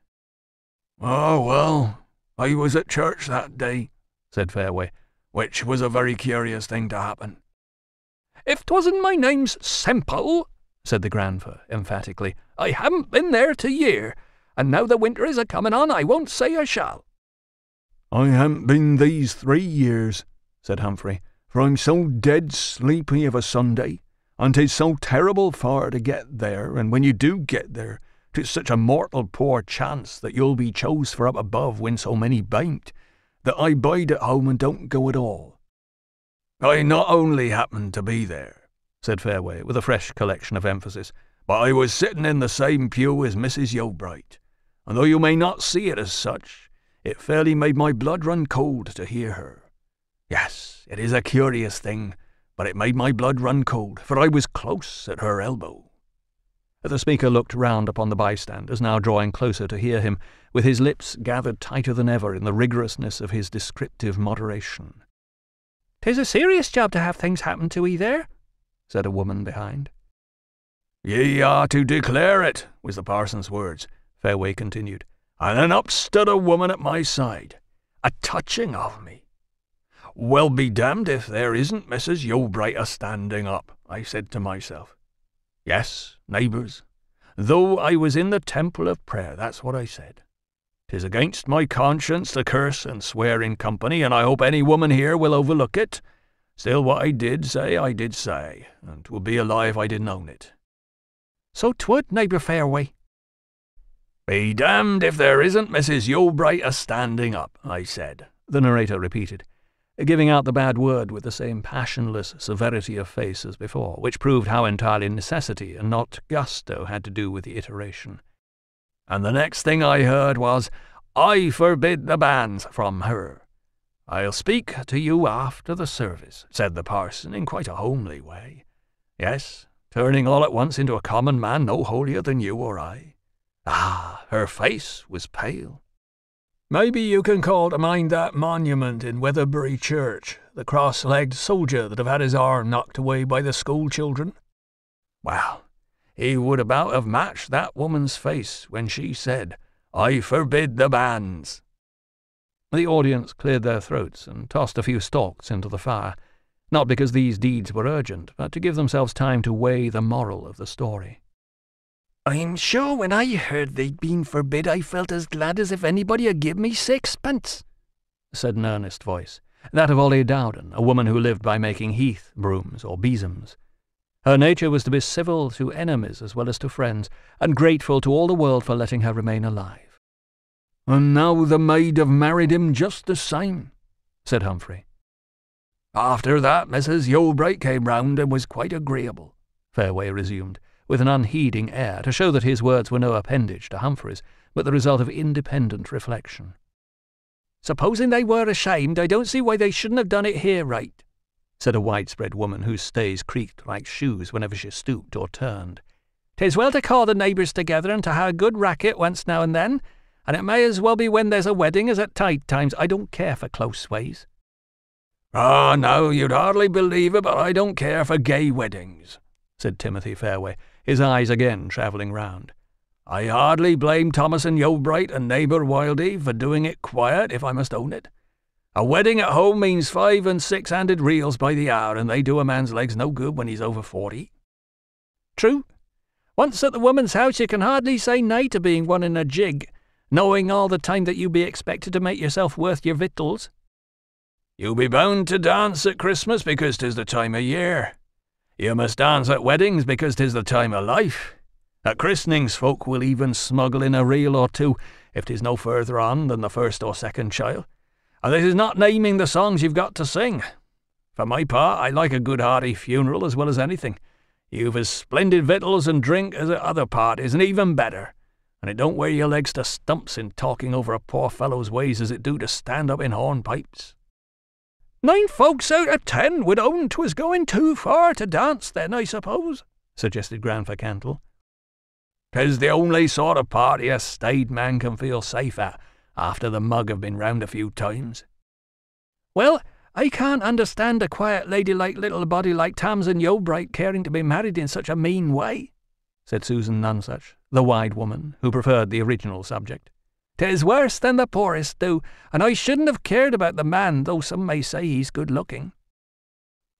Oh, well, I was at church that day, said Fairway, which was a very curious thing to happen. If 'twasn't my name's Semple, said the Grandfer emphatically, I haven't been there to year, and now the winter is a coming on, I won't say I shall. I haven't been these three years, said Humphrey, for I'm so dead sleepy of a Sunday, and 'tis so terrible far to get there, and when you do get there, 'tis such a mortal poor chance that you'll be chose for up above when so many bain't, that I bide at home and don't go at all. I not only happened to be there, said Fairway, with a fresh collection of emphasis, but I was sitting in the same pew as Mrs. Yeobright, and though you may not see it as such, it fairly made my blood run cold to hear her. Yes, it is a curious thing, but it made my blood run cold, for I was close at her elbow. The speaker looked round upon the bystanders, now drawing closer to hear him, with his lips gathered tighter than ever in the rigorousness of his descriptive moderation. "'Tis a serious job to have things happen to 'ee there," said a woman behind. Ye are to declare it, was the parson's words, Fairway continued and then up stood a woman at my side, a touching of me. Well be damned if there isn't Mrs. Yeobright a standing up, I said to myself. Yes, neighbours, though I was in the temple of prayer, that's what I said. 'Tis against my conscience to curse and swear in company, and I hope any woman here will overlook it. Still, what I did say, I did say, and 'twould be a lie if I didn't own it. So 'twould, neighbour Fairway, be damned if there isn't Mrs. Yeobright a standing up, I said, the narrator repeated, giving out the bad word with the same passionless severity of face as before, which proved how entirely necessity and not gusto had to do with the iteration. And the next thing I heard was, I forbid the banns from her. I'll speak to you after the service, said the parson in quite a homely way. Yes, turning all at once into a common man no holier than you or I. Ah, her face was pale. Maybe you can call to mind that monument in Weatherbury Church, the cross-legged soldier that have had his arm knocked away by the school children? Well, he would about have matched that woman's face when she said, I forbid the banns. The audience cleared their throats and tossed a few stalks into the fire, not because these deeds were urgent, but to give themselves time to weigh the moral of the story. I'm sure when I heard they'd been forbid, I felt as glad as if anybody had give me sixpence, said an earnest voice, that of Ollie Dowden, a woman who lived by making heath brooms or besoms. Her nature was to be civil to enemies as well as to friends, and grateful to all the world for letting her remain alive. And now the maid have married him just the same, said Humphrey. After that, Mrs. Yeobright came round and was quite agreeable, Fairway resumed with an unheeding air, to show that his words were no appendage to Humphrey's, but the result of independent reflection. Supposing they were ashamed, I don't see why they shouldn't have done it here right, said a widespread woman whose stays creaked like shoes whenever she stooped or turned. "'Tis well to call the neighbours together and to have a good racket once now and then, and it may as well be when there's a wedding as at tide times. I don't care for close ways. Ah, no, you'd hardly believe it, but I don't care for gay weddings, said Timothy Fairway, his eyes again travelling round. I hardly blame Thomasin Yeobright and neighbour Wildeve for doing it quiet, if I must own it. A wedding at home means five and six-handed reels by the hour, and they do a man's legs no good when he's over forty. True. Once at the woman's house, you can hardly say nay to being one in a jig, knowing all the time that you be expected to make yourself worth your victuals. You'll be bound to dance at Christmas because 'tis the time of year. You must dance at weddings because 'tis the time of life. At christenings folk will even smuggle in a reel or two, if 'tis no further on than the first or second child. And this is not naming the songs you've got to sing. For my part, I like a good hearty funeral as well as anything. You've as splendid victuals and drink as at other parties, and even better. And it don't wear your legs to stumps in talking over a poor fellow's ways as it do to stand up in hornpipes. Nine folks out of ten would own 'twas going too far to dance then, I suppose, suggested Grandfer Cantle. 'Tis the only sort of party a staid man can feel safe at, after the mug have been round a few times. Well, I can't understand a quiet ladylike little body like Tamsin Yeobright caring to be married in such a mean way, said Susan Nonsuch, the wide woman, who preferred the original subject. 'Tis worse than the poorest do, and I shouldn't have cared about the man, though some may say he's good looking.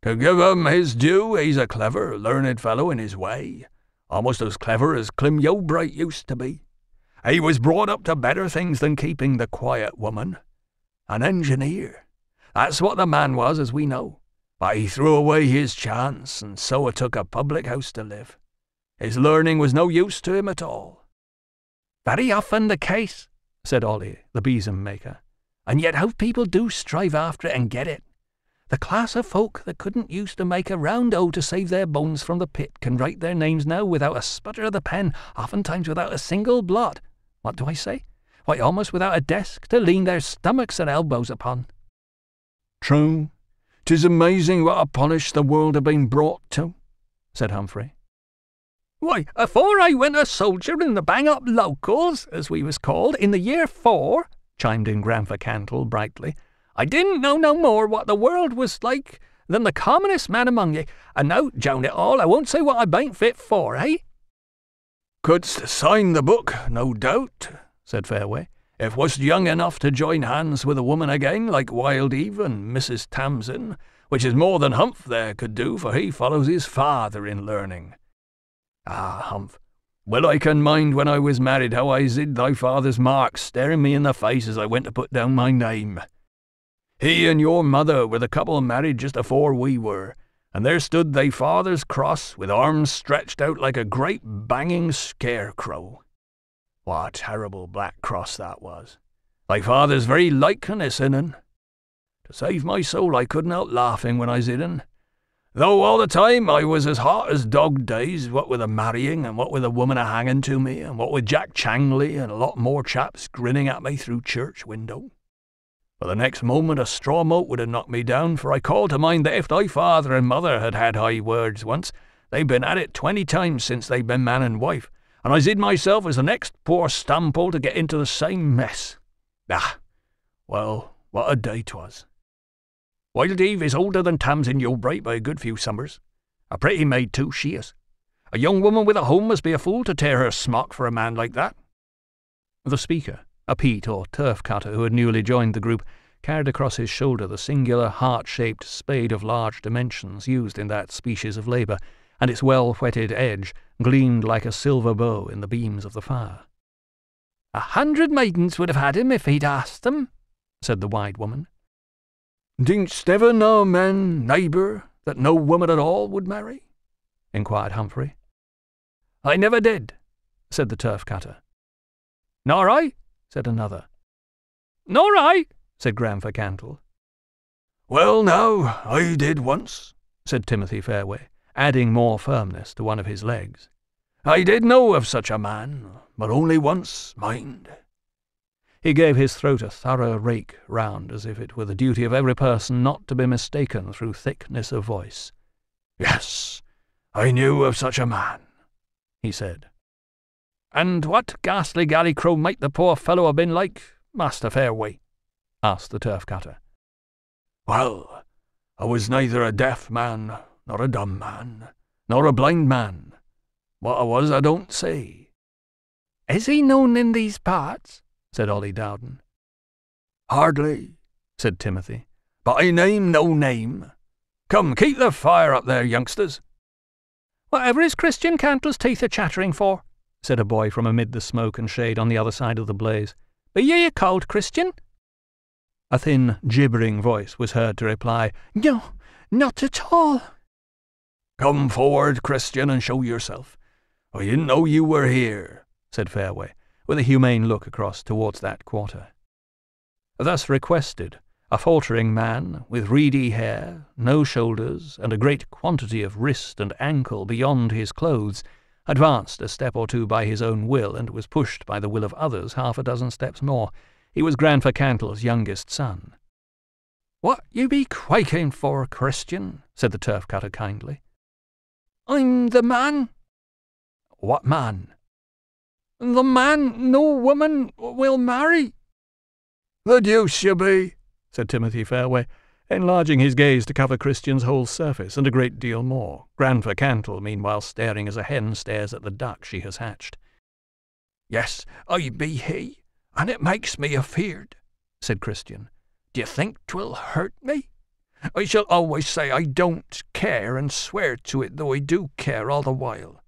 To give him his due, he's a clever, learned fellow in his way, almost as clever as Clym Yeobright used to be. He was brought up to better things than keeping the quiet woman. An engineer. That's what the man was, as we know. But he threw away his chance, and so took a public house to live. His learning was no use to him at all. Very often the case, said Ollie, the besom maker. And yet how people do strive after it and get it. The class of folk that couldn't use to make a round O to save their bones from the pit can write their names now without a sputter of the pen, oftentimes without a single blot. What do I say? Why, almost without a desk to lean their stomachs and elbows upon. True. 'Tis amazing what a polish the world have been brought to, said Humphrey. Why, afore I went a soldier in the bang-up locals, as we was called, in the year four, chimed in Grandfer Cantle brightly, I didn't know no more what the world was like than the commonest man among ye, and now, Joan it all, I won't say what I bain't fit for, eh? Couldst sign the book, no doubt, said Fairway, if wast young enough to join hands with a woman again like Wildeve and Mrs. Tamsin, which is more than Humph there could do, for he follows his father in learning. Ah, Humph, well I can mind when I was married how I zid thy father's mark staring me in the face as I went to put down my name. He and your mother were the couple married just afore we were, and there stood thy father's cross with arms stretched out like a great banging scarecrow. What a terrible black cross that was. Thy father's very likeness in un. To save my soul, I couldn't help laughing when I zid un. Though all the time I was as hot as dog days, what with the marrying, and what with the woman a hanging to me, and what with Jack Changley and a lot more chaps grinning at me through church window. But the next moment a straw moat would have knocked me down, for I called to mind that if thy father and mother had had high words once, they'd been at it twenty times since they'd been man and wife, and I zid myself as the next poor stampole to get into the same mess. Ah, well, what a day 'twas. Wildeve is older than Tamsin Yeobright by a good few summers. A pretty maid, too, she is. A young woman with a home must be a fool to tear her smock for a man like that. The speaker, a peat or turf cutter who had newly joined the group, carried across his shoulder the singular heart-shaped spade of large dimensions used in that species of labour, and its well-whetted edge gleamed like a silver bow in the beams of the fire. A hundred maidens would have had him if he'd asked them, said the wide woman. Didn't ever know man, neighbour, that no woman at all would marry? inquired Humphrey. I never did, said the turf cutter. Nor I, said another. Nor I, said Grandfer Cantle. Well, now, I did once, said Timothy Fairway, adding more firmness to one of his legs. I did know of such a man, but only once, mind. He gave his throat a thorough rake round, as if it were the duty of every person not to be mistaken through thickness of voice. Yes, I knew of such a man, he said. And what ghastly galley crow might the poor fellow have been like, Master Fairway? asked the turf cutter. Well, I was neither a deaf man, nor a dumb man, nor a blind man. What I was I don't say. Is he known in these parts? Said Ollie Dowden. Hardly, said Timothy, but I name no name. Come, keep the fire up there, youngsters. Whatever is Christian Cantle's teeth are chattering for? said a boy from amid the smoke and shade on the other side of the blaze. Be ye a cold Christian? A thin, gibbering voice was heard to reply, No, not at all. Come forward, Christian, and show yourself. I didn't know you were here, said Fairway with a humane look across towards that quarter. Thus requested, a faltering man, with reedy hair, no shoulders, and a great quantity of wrist and ankle beyond his clothes, advanced a step or two by his own will, and was pushed by the will of others half a dozen steps more. He was Grandfer Cantle's youngest son. What you be quaking for, Christian? said the turf cutter kindly. I'm the man. What man? The man no woman will marry. The deuce you be, said Timothy Fairway, enlarging his gaze to cover Christian's whole surface and a great deal more, Grandfer Cantle meanwhile staring as a hen stares at the duck she has hatched. Yes, I be he, and it makes me afeard, said Christian. D'ye think 'twill hurt me? I shall always say I don't care and swear to it, though I do care all the while.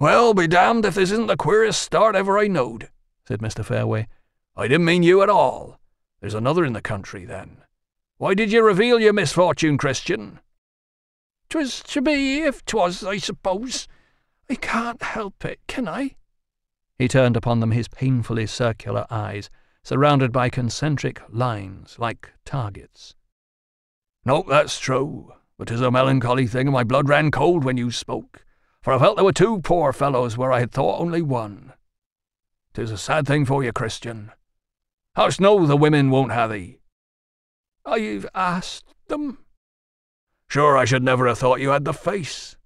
Well, be damned if this isn't the queerest start ever I knowed, said Mr. Fairway. I didn't mean you at all. There's another in the country, then. Why did you reveal your misfortune, Christian? 'Twas to be if 'twas, I suppose. I can't help it, can I? He turned upon them his painfully circular eyes, surrounded by concentric lines like targets. No, that's true, but 'tis a melancholy thing, and my blood ran cold when you spoke, for I felt there were two poor fellows where I had thought only one. Tis a sad thing for you, Christian. How's know the women won't have thee? I've asked them. Sure, I should never have thought you had the face.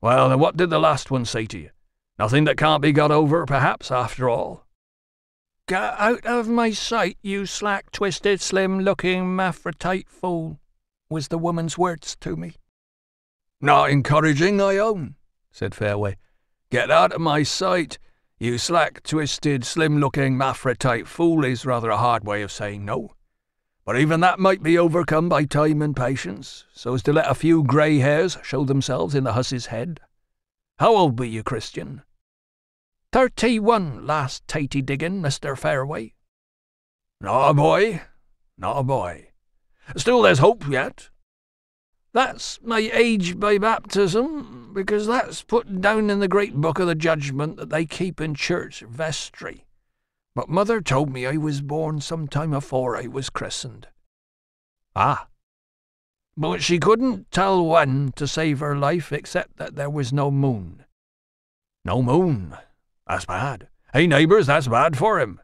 Well, then what did the last one say to you? Nothing that can't be got over, perhaps, after all. Get out of my sight, you slack, twisted, slim-looking, maphritite fool, was the woman's words to me. Not encouraging, I own, said Fairway. Get out of my sight, you slack, twisted, slim-looking, maphritite fool is rather a hard way of saying no. But even that might be overcome by time and patience, so as to let a few grey hairs show themselves in the huss's head. How old be you, Christian? Thirty-one last tatey diggin', Mr. Fairway. Not a boy, not a boy. Still there's hope yet. That's my age by baptism, because that's put down in the great book of the judgment that they keep in church vestry. But mother told me I was born some time afore I was christened. Ah. But she couldn't tell when to save her life except that there was no moon. No moon? That's bad. Hey, neighbours, that's bad for him.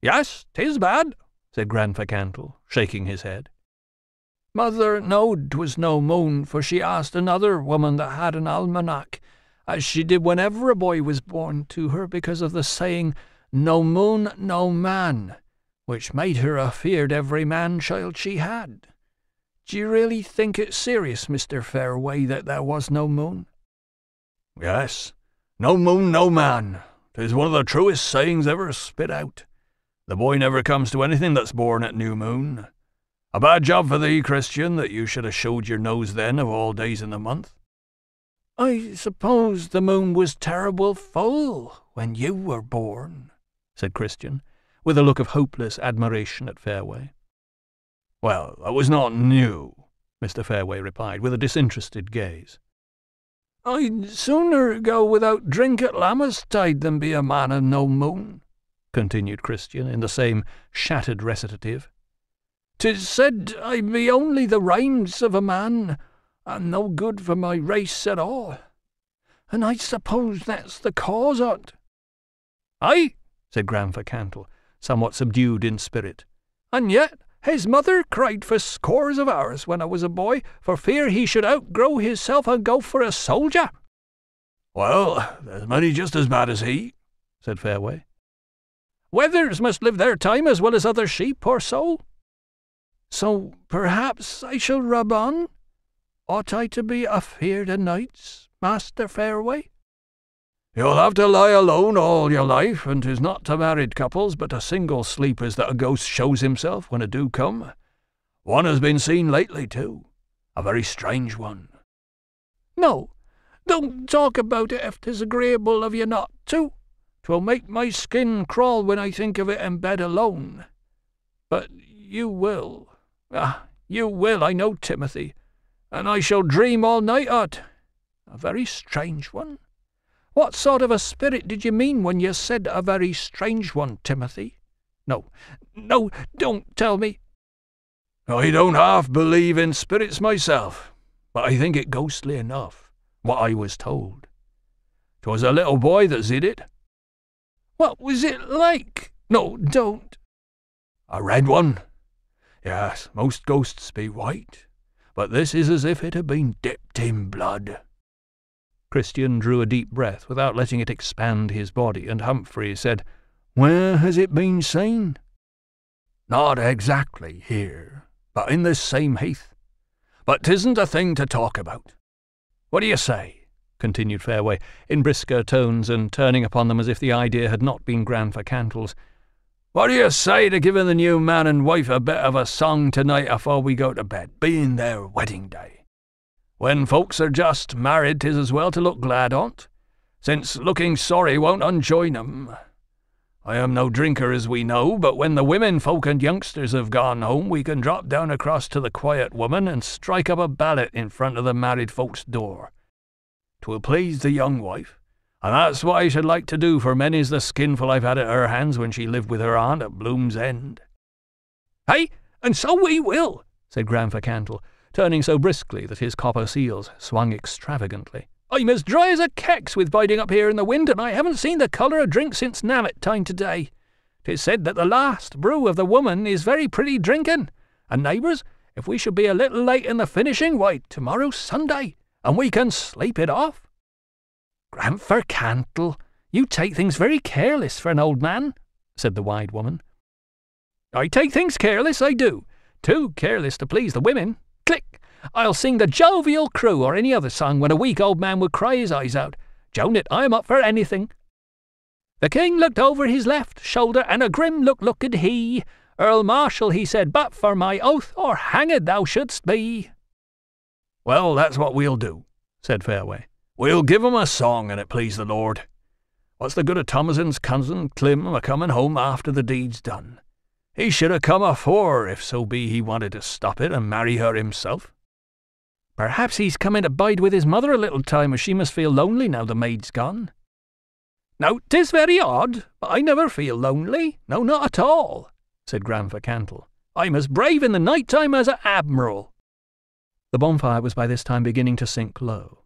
Yes, 'tis bad, said Grandfer Cantle, shaking his head. Mother knowed 'twas no moon, for she asked another woman that had an almanac, as she did whenever a boy was born to her, because of the saying, No moon, no man, which made her afeard every man-child she had. Do you really think it serious, Mr. Fairway, that there was no moon? Yes, no moon, no man. 'Tis one of the truest sayings ever spit out. The boy never comes to anything that's born at new moon. A bad job for thee, Christian, that you should have showed your nose then of all days in the month. I suppose the moon was terrible full when you were born, said Christian, with a look of hopeless admiration at Fairway. Well, I was not new, Mr. Fairway replied, with a disinterested gaze. I'd sooner go without drink at Lammastide than be a man of no moon, continued Christian in the same shattered recitative. 'Tis said I be only the rhymes of a man, and no good for my race at all. And I suppose that's the cause on't. Aye, said Grandfer Cantle, somewhat subdued in spirit. And yet his mother cried for scores of hours when I was a boy, for fear he should outgrow hisself and go for a soldier. Well, there's many just as bad as he, said Fairway. Wethers must live their time as well as other sheep, poor soul. So perhaps I shall rub on? Ought I to be afeard o' nights, Master Fairway? You'll have to lie alone all your life, and 'tis not to married couples, but to single sleepers that a ghost shows himself when a do come. One has been seen lately, too. A very strange one. No, don't talk about it if 'tis agreeable of you not to. 'Twill make my skin crawl when I think of it in bed alone. But you will. Ah, you will, I know, Timothy, and I shall dream all night o't. A very strange one. What sort of a spirit did you mean when you said a very strange one, Timothy? No, no, don't tell me. I don't half believe in spirits myself, but I think it ghostly enough, what I was told. 'Twas a little boy that did it. What was it like? No, don't. A red one? Yes, most ghosts be white, but this is as if it had been dipped in blood. Christian drew a deep breath without letting it expand his body, and Humphrey said, Where has it been seen? Not exactly here, but in this same heath. But 'tisn't a thing to talk about. What do you say? continued Fairway, in brisker tones, and turning upon them as if the idea had not been Grandfer Cantle's. What do you say to giving the new man and wife a bit of a song tonight afore we go to bed, being their wedding day? When folks are just married, 'tis as well to look glad on't, since looking sorry won't unjoin 'em. I am no drinker, as we know, but when the women folk and youngsters have gone home, we can drop down across to the quiet woman and strike up a ballad in front of the married folks' door. 'Twill please the young wife, and that's what I should like to do, for many's the skinful I've had at her hands when she lived with her aunt at Bloom's End. Hey, and so we will, said Granfer Cantle, turning so briskly that his copper seals swung extravagantly. I'm as dry as a kex with biding up here in the wind, and I haven't seen the colour of drink since Nammet time today. Tis said that the last brew of the woman is very pretty drinking, and neighbours, if we should be a little late in the finishing, why, tomorrow's Sunday, and we can sleep it off. Granfer Cantle, you take things very careless for an old man, said the wide woman. I take things careless, I do. Too careless to please the women. Click! I'll sing the Jovial Crew or any other song when a weak old man would cry his eyes out. Joan it, I'm up for anything. The king looked over his left shoulder, and a grim look looked he. Earl Marshal, he said, but for my oath, or hanged thou shouldst be. Well, that's what we'll do, said Fairway. We'll give 'em a song, and it please the Lord. What's the good of Thomasin's cousin Clym a coming home after the deed's done? He should have come afore, if so be he wanted to stop it and marry her himself. Perhaps he's coming to bide with his mother a little time, as she must feel lonely now the maid's gone. Now, 'tis very odd, but I never feel lonely, no, not at all, said Granfer Cantle. I'm as brave in the night time as a admiral. The bonfire was by this time beginning to sink low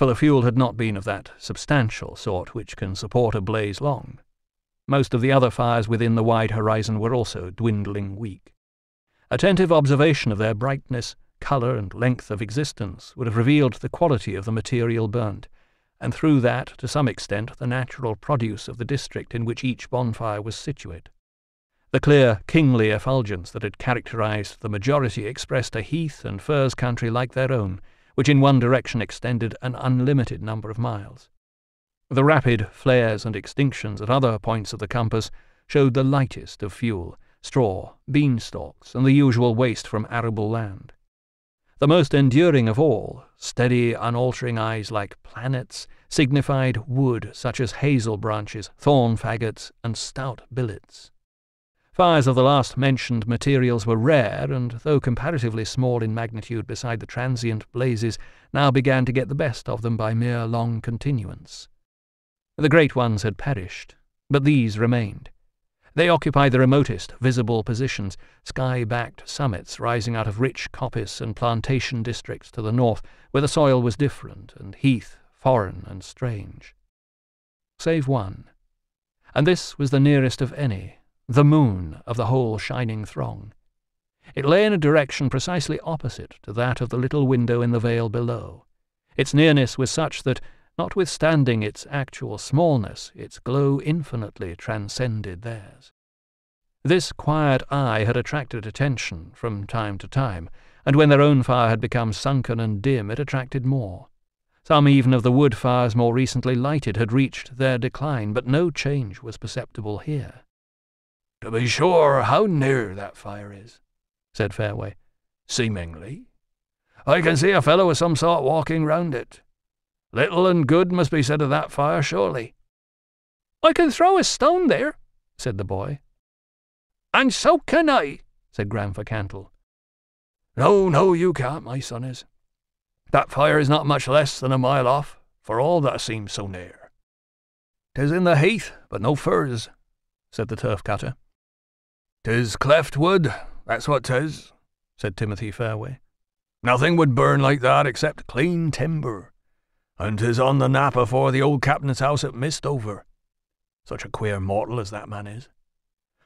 for the fuel had not been of that substantial sort which can support a blaze long. Most of the other fires within the wide horizon were also dwindling weak. Attentive observation of their brightness, colour, and length of existence would have revealed the quality of the material burnt, and through that, to some extent, the natural produce of the district in which each bonfire was situate. The clear, kingly effulgence that had characterized the majority expressed a heath and furze country like their own, which in one direction extended an unlimited number of miles. The rapid flares and extinctions at other points of the compass showed the lightest of fuel, straw, beanstalks, and the usual waste from arable land. The most enduring of all, steady, unaltering eyes like planets, signified wood such as hazel branches, thorn faggots, and stout billets. Fires of the last mentioned materials were rare, and though comparatively small in magnitude beside the transient blazes, now began to get the best of them by mere long continuance. The great ones had perished, but these remained. They occupied the remotest visible positions, sky-backed summits rising out of rich coppice and plantation districts to the north, where the soil was different, and heath foreign and strange. Save one, and this was the nearest of any, the moon of the whole shining throng. It lay in a direction precisely opposite to that of the little window in the vale below. Its nearness was such that, notwithstanding its actual smallness, its glow infinitely transcended theirs. This quiet eye had attracted attention from time to time, and when their own fire had become sunken and dim, it attracted more. Some even of the wood fires more recently lighted had reached their decline, but no change was perceptible here. To be sure, how near that fire is, said Fairway. Seemingly. I can see a fellow of some sort walking round it. Little and good must be said of that fire, surely. I can throw a stone there, said the boy. And so can I, said Granfer Cantle. No, no, you can't, my son is. That fire is not much less than a mile off, for all that seems so near. "'Tis in the heath, but no furze," said the turf cutter. "'Tis cleft wood, that's what 'tis," said Timothy Fairway. "Nothing would burn like that except clean timber, and 'tis on the nap afore the old captain's house at Mistover. Such a queer mortal as that man is.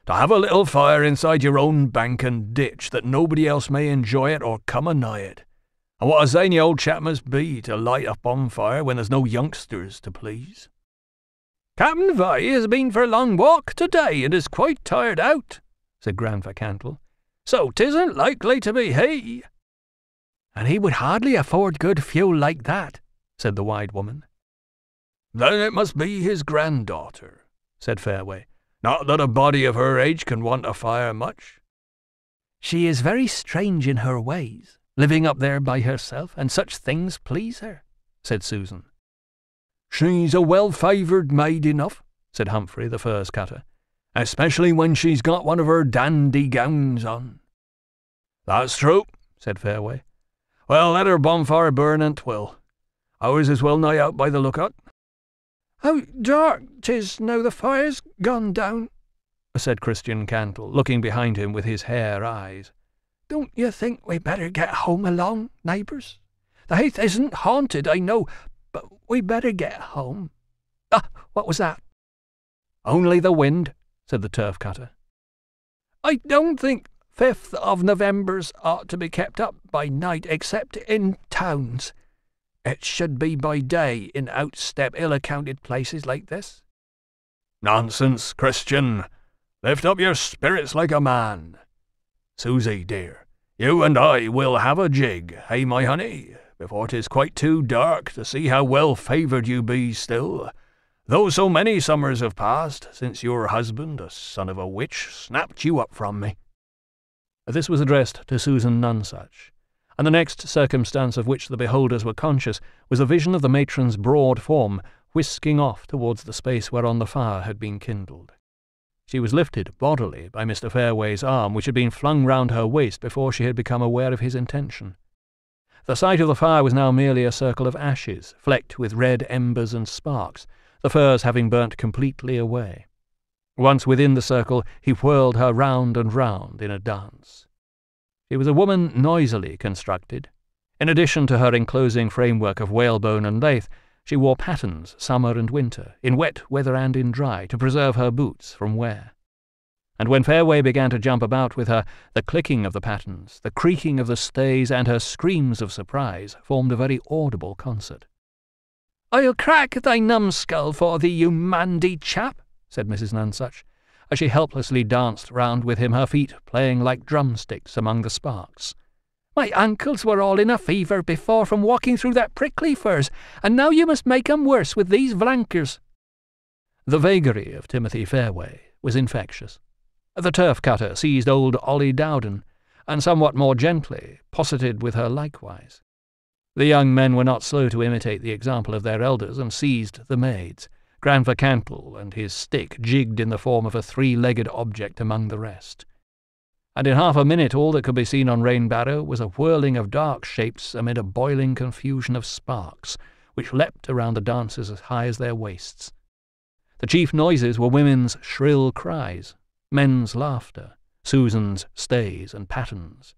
To have a little fire inside your own bank and ditch that nobody else may enjoy it or come a nigh it. And what a zany old chap must be to light a bonfire when there's no youngsters to please. Captain Vye has been for a long walk to-day and is quite tired out, said Grandfer Cantle. So 'tisn't likely to be he. And he would hardly afford good fuel like that, said the wide woman. Then it must be his granddaughter, said Fairway. Not that a body of her age can want a fire much. She is very strange in her ways, living up there by herself, and such things please her, said Susan. She's a well-favoured maid enough, said Humphrey, the furze cutter, especially when she's got one of her dandy gowns on. That's true, said Fairway. Well, let her bonfire burn and twill. Ours is well nigh out by the look lookout. How dark 'tis now the fire's gone down, said Christian Cantle, looking behind him with his hare eyes. Don't you think we better get home along, neighbours? The heath isn't haunted, I know, but we better get home. Ah, what was that? Only the wind, said the turf cutter. I don't think fifth of November's ought to be kept up by night except in towns. It should be by day in outstep ill-accounted places like this. Nonsense, Christian. Lift up your spirits like a man. Susie, dear, you and I will have a jig, hey, my honey, before before 'tis quite too dark to see how well favoured you be still, though so many summers have passed since your husband, a son of a witch, snapped you up from me. This was addressed to Susan Nonsuch, and the next circumstance of which the beholders were conscious was a vision of the matron's broad form whisking off towards the space whereon the fire had been kindled. She was lifted bodily by Mr. Fairway's arm, which had been flung round her waist before she had become aware of his intention. The site of the fire was now merely a circle of ashes, flecked with red embers and sparks, the furze having burnt completely away. Once within the circle, he whirled her round and round in a dance. She was a woman noisily constructed. In addition to her enclosing framework of whalebone and lath, she wore pattens summer and winter, in wet weather and in dry, to preserve her boots from wear. And when Fairway began to jump about with her, the clicking of the pattens, the creaking of the stays, and her screams of surprise formed a very audible concert. I'll crack thy numbskull for thee, you mandy chap, said Mrs. Nonsuch, as she helplessly danced round with him, her feet playing like drumsticks among the sparks. My ankles were all in a fever before from walking through that prickly furze, and now you must make 'em worse with these vlankers. The vagary of Timothy Fairway was infectious. The turf cutter seized old Ollie Dowden, and somewhat more gently posseted with her likewise. The young men were not slow to imitate the example of their elders, and seized the maids. Grandfer Cantle and his stick jigged in the form of a three-legged object among the rest and in half a minute all that could be seen on Rainbarrow was a whirling of dark shapes amid a boiling confusion of sparks, which leapt around the dancers as high as their waists. The chief noises were women's shrill cries, men's laughter, Susan's stays and pattens,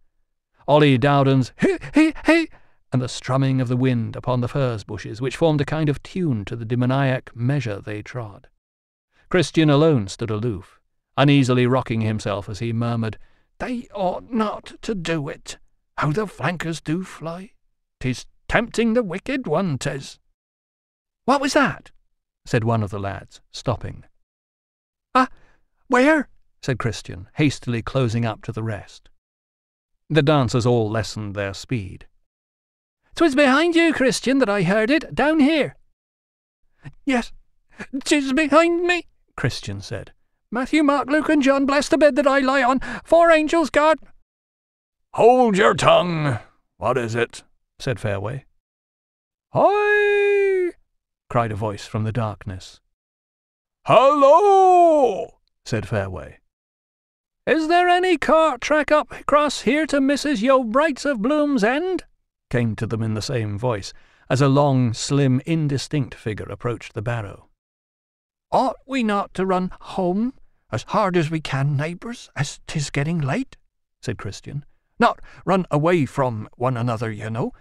Ollie Dowden's he he he, and the strumming of the wind upon the furze bushes, which formed a kind of tune to the demoniac measure they trod. Christian alone stood aloof, uneasily rocking himself as he murmured, they ought not to do it. How the flankers do fly! Tis tempting the wicked one, tis. What was that? said one of the lads, stopping. Ah, where? said Christian, hastily closing up to the rest. The dancers all lessened their speed. "'Twas behind you, Christian, that I heard it, down here. Yes, tis behind me, Christian said. Matthew, Mark, Luke, and John, bless the bed that I lie on. Four angels, God. Hold your tongue. What is it? said Fairway. Hi! cried a voice from the darkness. Hello! said Fairway. Is there any cart track up across here to Mrs. Yeobright's of Bloom's End? Came to them in the same voice, as a long, slim, indistinct figure approached the barrow. Ought we not to run home as hard as we can, neighbours, as 'tis getting late? said Christian. Not run away from one another, you know.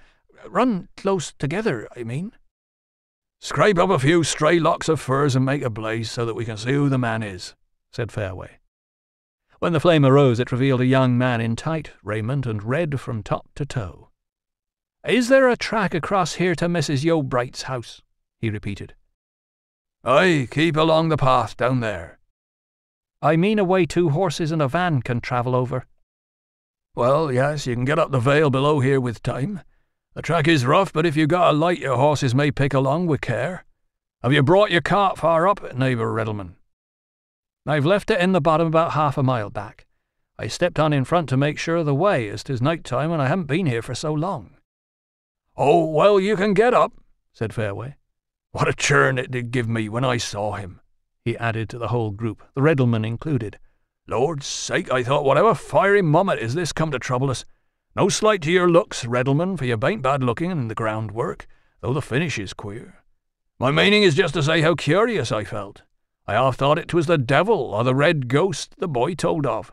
Run close together, I mean. Scrape up a few stray locks of furze and make a blaze so that we can see who the man is, said Fairway. When the flame arose, it revealed a young man in tight raiment and red from top to toe. Is there a track across here to Mrs. Yeobright's house? he repeated. Aye, keep along the path down there. I mean a way two horses and a van can travel over. Well, yes, you can get up the vale below here with time. The track is rough, but if you've got a light, your horses may pick along with care. Have you brought your cart far up, neighbour Reddleman? I've left it in the bottom about half a mile back. I stepped on in front to make sure of the way, as 'tis night time and I haven't been here for so long. Oh, well, you can get up, said Fairway. What a churn it did give me when I saw him, he added to the whole group, the Reddleman included. Lord's sake, I thought whatever fiery mummet is this come to trouble us? No slight to your looks, Reddleman, for you bain't bad looking in the groundwork, though the finish is queer. My meaning is just to say how curious I felt. I half thought it was the devil or the red ghost the boy told of.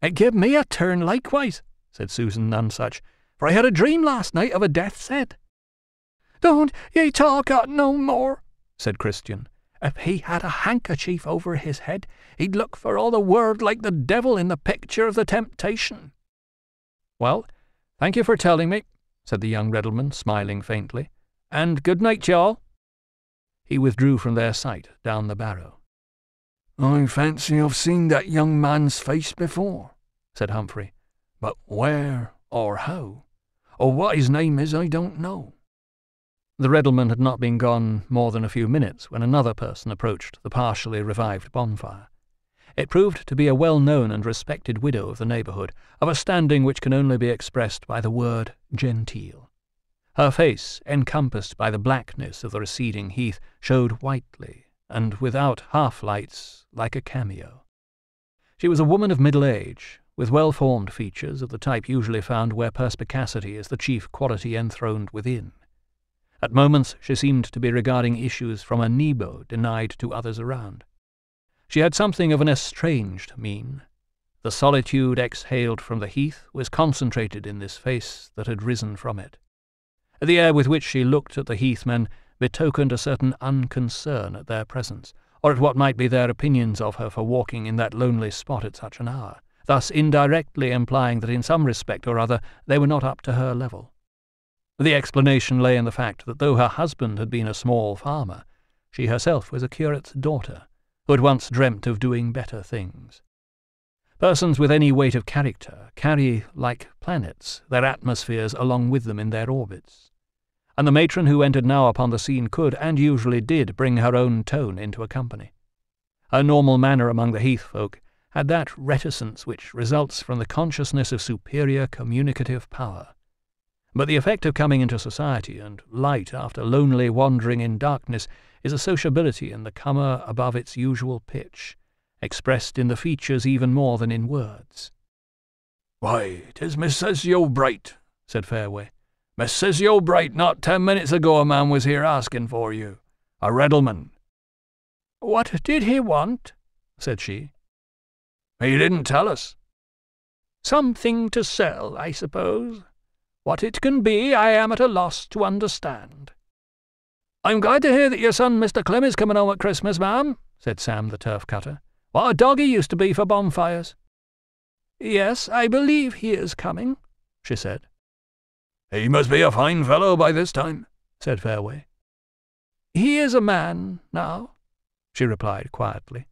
It give me a turn likewise, said Susan Nonsuch, for I had a dream last night of a death's head. Don't ye talk out no more, said Christian. If he had a handkerchief over his head, he'd look for all the world like the devil in the picture of the temptation. Well, thank you for telling me, said the young Reddleman, smiling faintly, and good night, y'all. He withdrew from their sight down the barrow. I fancy I've seen that young man's face before, said Humphrey, but where or how, or what his name is, I don't know. The Reddleman had not been gone more than a few minutes when another person approached the partially revived bonfire. It proved to be a well-known and respected widow of the neighbourhood, of a standing which can only be expressed by the word genteel. Her face, encompassed by the blackness of the receding heath, showed whitely, and without half-lights, like a cameo. She was a woman of middle age, with well-formed features of the type usually found where perspicacity is the chief quality enthroned within. At moments she seemed to be regarding issues from a Nebo denied to others around. She had something of an estranged mien. The solitude exhaled from the heath was concentrated in this face that had risen from it. The air with which she looked at the heathmen betokened a certain unconcern at their presence, or at what might be their opinions of her for walking in that lonely spot at such an hour, thus indirectly implying that in some respect or other they were not up to her level. The explanation lay in the fact that though her husband had been a small farmer, she herself was a curate's daughter, who had once dreamt of doing better things. Persons with any weight of character carry, like planets, their atmospheres along with them in their orbits. And the matron who entered now upon the scene could, and usually did, bring her own tone into a company. Her normal manner among the heath folk had that reticence which results from the consciousness of superior communicative power but the effect of coming into society and light after lonely wandering in darkness is a sociability in the comer above its usual pitch, expressed in the features even more than in words. Why, 'tis Mrs. Yeobright, said Fairway. Mrs. Yeobright, not ten minutes ago a man was here asking for you. A Reddleman. What did he want? said she. He didn't tell us. Something to sell, I suppose. What it can be, I am at a loss to understand. I'm glad to hear that your son, Mr. Clym, is coming home at Christmas, ma'am, said Sam the turf cutter. What a dog he used to be for bonfires. Yes, I believe he is coming, she said. He must be a fine fellow by this time, said Fairway. He is a man, now, she replied quietly.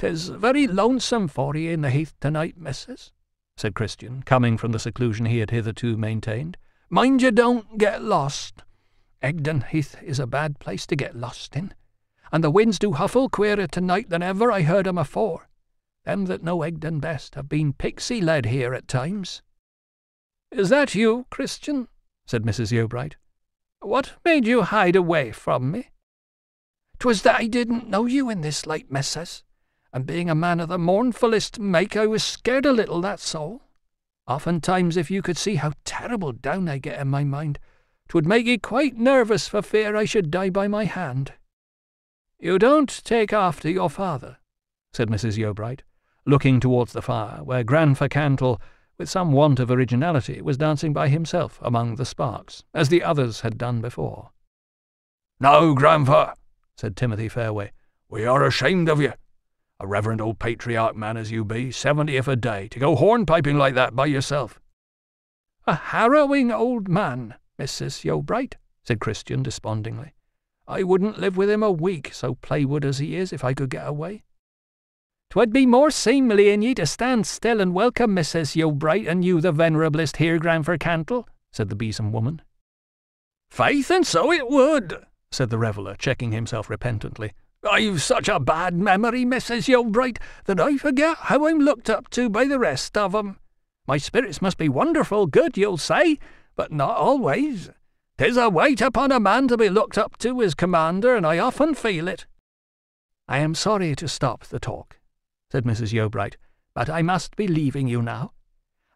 "'Tis very lonesome for ye in the heath to-night, missus said Christian, coming from the seclusion he had hitherto maintained. Mind you don't get lost. Egdon Heath is a bad place to get lost in, and the winds do huffle queerer to-night than ever I heard 'em afore. Them that know Egdon best have been pixie-led here at times. Is that you, Christian? said Mrs. Yeobright. What made you hide away from me? 'Twas that I didn't know you in this light, missus and being a man of the mournfulest make, I was scared a little, that's all. Oftentimes, if you could see how terrible down I get in my mind, 'twould make ye quite nervous for fear I should die by my hand. You don't take after your father, said Mrs. Yeobright, looking towards the fire, where Grandfer Cantle, with some want of originality, was dancing by himself among the sparks, as the others had done before. No, Grandfer, said Timothy Fairway, we are ashamed of you. A reverend old patriarch man as you be, seventieth a day, to go hornpiping like that by yourself. A harrowing old man, Mrs. Yeobright, said Christian despondingly. I wouldn't live with him a week, so playward as he is, if I could get away. Twould be more seemly in ye to stand still and welcome Mrs. Yeobright and you the venerablest here, Grandfer Cantle, said the besom woman. Faith, and so it would, said the reveller, checking himself repentantly. I've such a bad memory, Mrs. Yeobright, that I forget how I'm looked up to by the rest of 'em. My spirits must be wonderful good, you'll say, but not always. 'Tis a weight upon a man to be looked up to as commander, and I often feel it. I am sorry to stop the talk, said Mrs. Yeobright, but I must be leaving you now.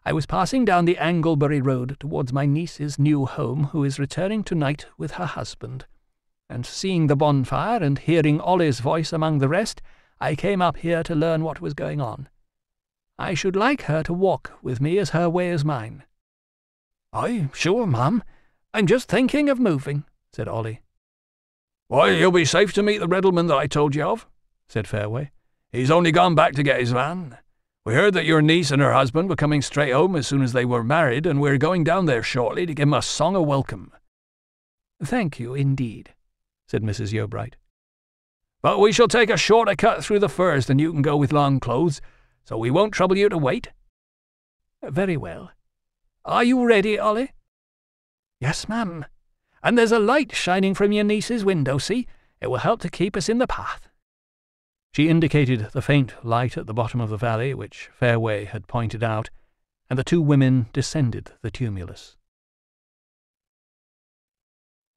I was passing down the Anglebury Road towards my niece's new home, who is returning tonight with her husband, and seeing the bonfire and hearing Ollie's voice among the rest, I came up here to learn what was going on. I should like her to walk with me as her way is mine. Aye, sure, ma'am. I'm just thinking of moving, said Ollie. Why, you'll be safe to meet the Reddleman that I told you of, said Fairway. He's only gone back to get his van. We heard that your niece and her husband were coming straight home as soon as they were married, and we're going down there shortly to give 'em a song of welcome. Thank you, indeed, said Mrs. Yeobright. But we shall take a shorter cut through the firs than you can go with long clothes, so we won't trouble you to wait. Very well. Are you ready, Ollie? Yes, ma'am. And there's a light shining from your niece's window, see? It will help to keep us in the path. She indicated the faint light at the bottom of the valley, which Fairway had pointed out, and the two women descended the tumulus.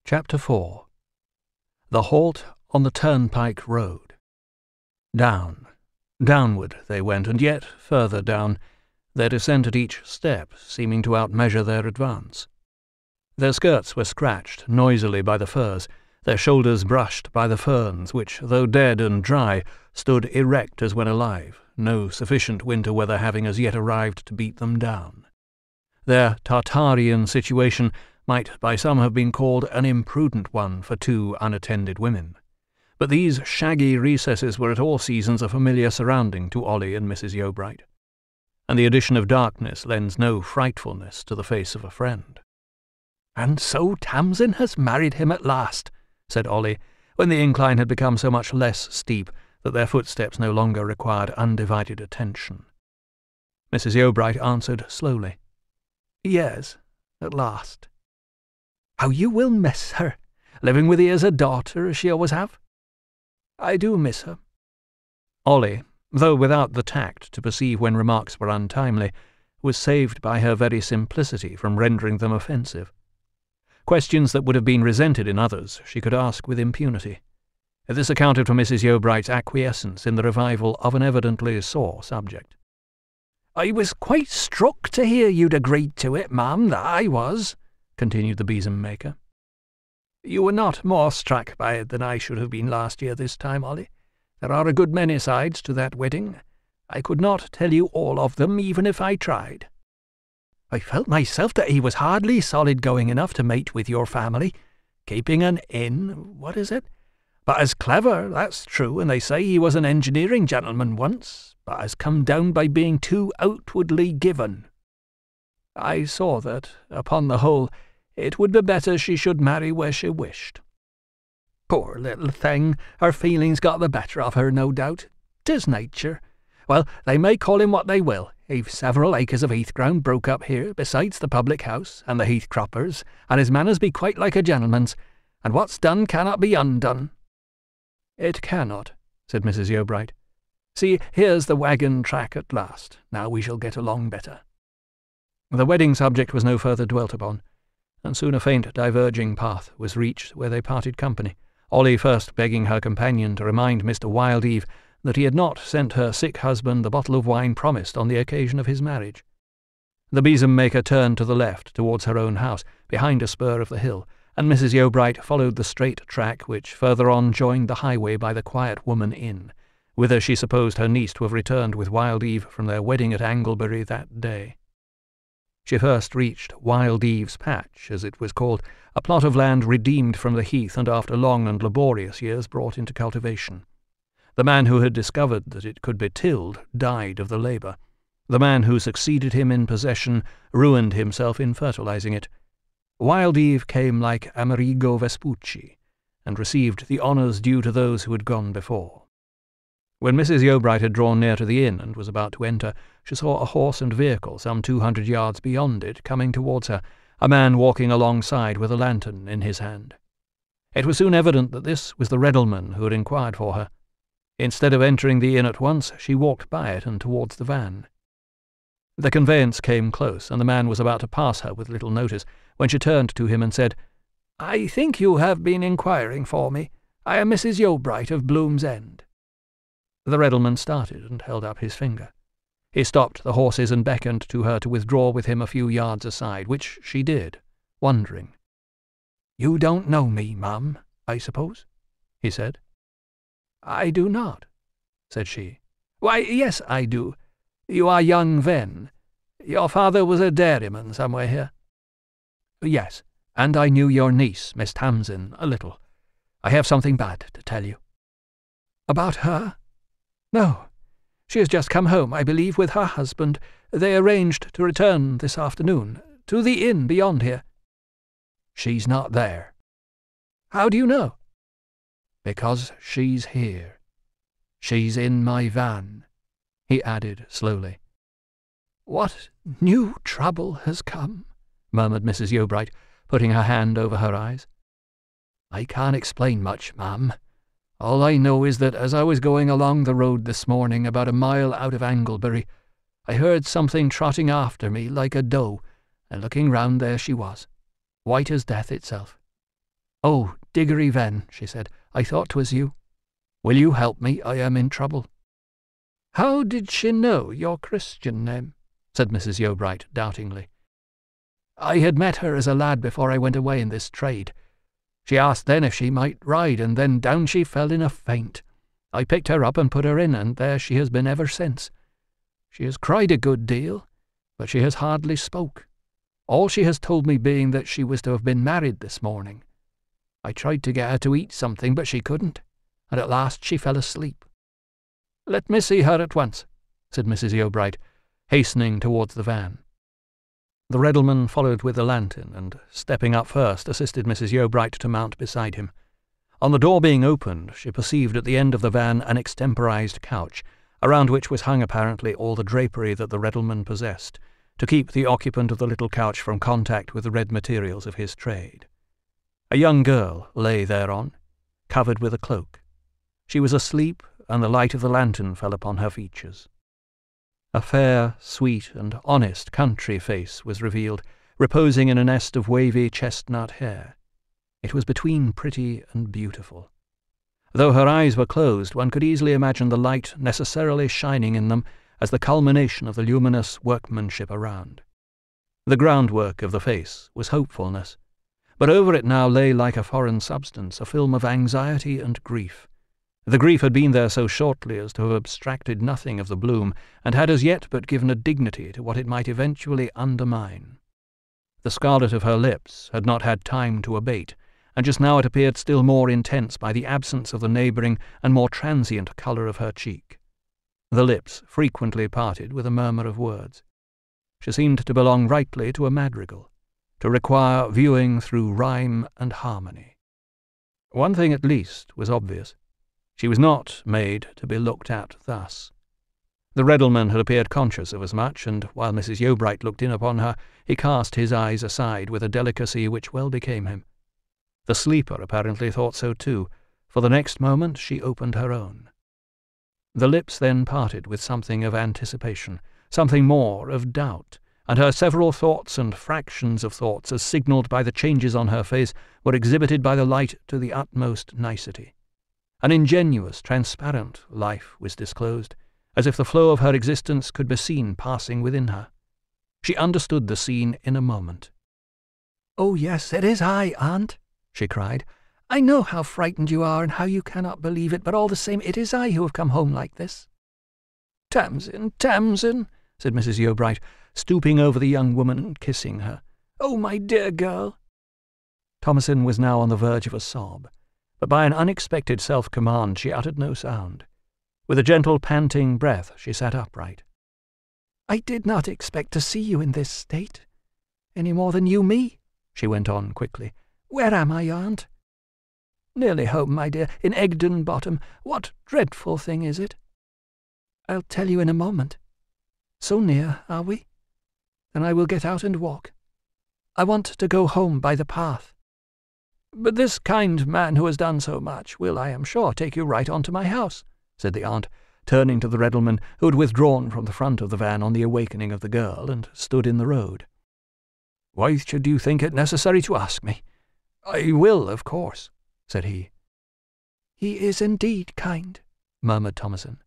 Chapter 4 The Halt on the Turnpike Road Down, downward they went, and yet further down, their descent at each step seeming to outmeasure their advance. Their skirts were scratched noisily by the firs, their shoulders brushed by the ferns, which, though dead and dry, stood erect as when alive, no sufficient winter weather having as yet arrived to beat them down. Their Tartarian situation might by some have been called an imprudent one for two unattended women. But these shaggy recesses were at all seasons a familiar surrounding to Ollie and Mrs. Yeobright, and the addition of darkness lends no frightfulness to the face of a friend. And so Tamsin has married him at last, said Ollie, when the incline had become so much less steep that their footsteps no longer required undivided attention. Mrs. Yeobright answered slowly. Yes, at last. How you will miss her, living with you as a daughter, as she always have. I do miss her. Ollie, though without the tact to perceive when remarks were untimely, was saved by her very simplicity from rendering them offensive. Questions that would have been resented in others she could ask with impunity. This accounted for Mrs. Yeobright's acquiescence in the revival of an evidently sore subject. I was quite struck to hear you'd agreed to it, ma'am, that I was, continued the besom maker. You were not more struck by it than I should have been last year this time, Ollie. There are a good many sides to that wedding. I could not tell you all of them, even if I tried. I felt myself that he was hardly solid going enough to mate with your family. Keeping an inn, what is it? But as clever, that's true, and they say he was an engineering gentleman once, but has come down by being too outwardly given. I saw that, upon the whole, it would be better she should marry where she wished. Poor little thing, her feelings got the better of her, no doubt. Tis nature. Well, they may call him what they will. He've several acres of heath ground broke up here, besides the public house and the heath croppers, and his manners be quite like a gentleman's, and what's done cannot be undone. It cannot, said Mrs. Yeobright. See, here's the waggon track at last. Now we shall get along better. The wedding subject was no further dwelt upon, and soon a faint diverging path was reached where they parted company, Ollie first begging her companion to remind Mr. Wildeve that he had not sent her sick husband the bottle of wine promised on the occasion of his marriage. The besom maker turned to the left towards her own house, behind a spur of the hill, and Mrs. Yeobright followed the straight track which further on joined the highway by the Quiet Woman Inn, whither she supposed her niece to have returned with Wildeve from their wedding at Anglebury that day. She first reached Wildeve's Patch, as it was called, a plot of land redeemed from the heath and after long and laborious years brought into cultivation. The man who had discovered that it could be tilled died of the labour. The man who succeeded him in possession ruined himself in fertilizing it. Wild Eve came like Amerigo Vespucci, and received the honours due to those who had gone before. When Mrs. Yeobright had drawn near to the inn and was about to enter, she saw a horse and vehicle some two hundred yards beyond it coming towards her, a man walking alongside with a lantern in his hand. It was soon evident that this was the Reddleman who had inquired for her. Instead of entering the inn at once, she walked by it and towards the van. The conveyance came close, and the man was about to pass her with little notice, when she turned to him and said, I think you have been inquiring for me. I am Mrs. Yeobright of Bloom's End. The Reddleman started and held up his finger. He stopped the horses and beckoned to her to withdraw with him a few yards aside, which she did, wondering. You don't know me, ma'am, I suppose? he said. I do not, said she. Why, yes, I do. You are young Venn. Your father was a dairyman somewhere here. Yes, and I knew your niece, Miss Tamsin, a little. I have something bad to tell you. About her? No. She has just come home, I believe, with her husband. They arranged to return this afternoon, to the inn beyond here. She's not there. How do you know? Because she's here. She's in my van, he added slowly. What new trouble has come? murmured Mrs. Yeobright, putting her hand over her eyes. I can't explain much, ma'am. All I know is that as I was going along the road this morning, about a mile out of Anglebury, I heard something trotting after me like a doe, and looking round there she was, white as death itself. Oh, Diggory Venn, she said, I thought 'twas you. Will you help me? I am in trouble. How did she know your Christian name? said Mrs. Yeobright doubtingly. I had met her as a lad before I went away in this trade. She asked then if she might ride, and then down she fell in a faint. I picked her up and put her in, and there she has been ever since. She has cried a good deal, but she has hardly spoke, all she has told me being that she was to have been married this morning. I tried to get her to eat something, but she couldn't, and at last she fell asleep. Let me see her at once, said Mrs. Yeobright, hastening towards the van. The Reddleman followed with the lantern, and, stepping up first, assisted Mrs. Yeobright to mount beside him. On the door being opened, she perceived at the end of the van an extemporized couch, around which was hung apparently all the drapery that the Reddleman possessed, to keep the occupant of the little couch from contact with the red materials of his trade. A young girl lay thereon, covered with a cloak. She was asleep, and the light of the lantern fell upon her features. A fair, sweet, and honest country face was revealed, reposing in a nest of wavy chestnut hair. It was between pretty and beautiful. Though her eyes were closed, one could easily imagine the light necessarily shining in them as the culmination of the luminous workmanship around. The groundwork of the face was hopefulness, but over it now lay like a foreign substance a film of anxiety and grief, the grief had been there so shortly as to have abstracted nothing of the bloom, and had as yet but given a dignity to what it might eventually undermine. The scarlet of her lips had not had time to abate, and just now it appeared still more intense by the absence of the neighbouring and more transient colour of her cheek. The lips frequently parted with a murmur of words. She seemed to belong rightly to a madrigal, to require viewing through rhyme and harmony. One thing at least was obvious. She was not made to be looked at thus. The Reddleman had appeared conscious of as much, and while Mrs. Yeobright looked in upon her, he cast his eyes aside with a delicacy which well became him. The sleeper apparently thought so too, for the next moment she opened her own. The lips then parted with something of anticipation, something more of doubt, and her several thoughts and fractions of thoughts, as signalled by the changes on her face, were exhibited by the light to the utmost nicety. An ingenuous, transparent life was disclosed, as if the flow of her existence could be seen passing within her. She understood the scene in a moment. Oh, yes, it is I, aunt, she cried. I know how frightened you are and how you cannot believe it, but all the same it is I who have come home like this. Tamsin, Tamsin, said Mrs. Yeobright, stooping over the young woman and kissing her. Oh, my dear girl. Thomasin was now on the verge of a sob, but by an unexpected self-command she uttered no sound. With a gentle, panting breath, she sat upright. I did not expect to see you in this state, any more than you me, she went on quickly. Where am I, aunt? Nearly home, my dear, in Egdon Bottom. What dreadful thing is it? I'll tell you in a moment. So near, are we? Then I will get out and walk. I want to go home by the path. But this kind man who has done so much will, I am sure, take you right on to my house, said the aunt, turning to the Reddleman, who had withdrawn from the front of the van on the awakening of the girl, and stood in the road. Why should you think it necessary to ask me? I will, of course, said he. He is indeed kind, murmured Thomasin.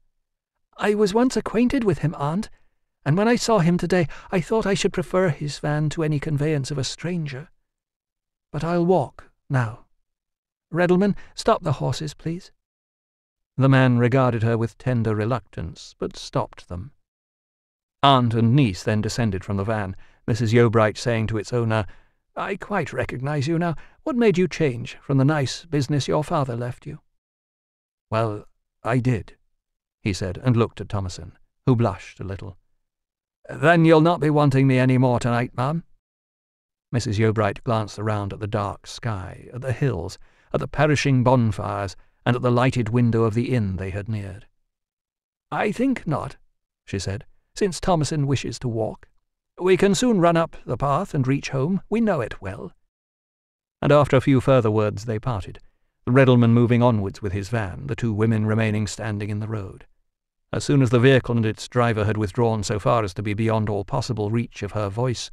I was once acquainted with him, aunt, and when I saw him today I thought I should prefer his van to any conveyance of a stranger. But I'll walk now. Reddleman, stop the horses, please. The man regarded her with tender reluctance, but stopped them. Aunt and niece then descended from the van, Mrs. Yeobright saying to its owner, I quite recognize you now. What made you change from the nice business your father left you? Well, I did, he said, and looked at Thomasin, who blushed a little. Then you'll not be wanting me any more tonight, ma'am? Mrs. Yeobright glanced around at the dark sky, at the hills, at the perishing bonfires, and at the lighted window of the inn they had neared. I think not, she said, since Thomasin wishes to walk. We can soon run up the path and reach home. We know it well. And after a few further words they parted, the Reddleman moving onwards with his van, the two women remaining standing in the road. As soon as the vehicle and its driver had withdrawn so far as to be beyond all possible reach of her voice,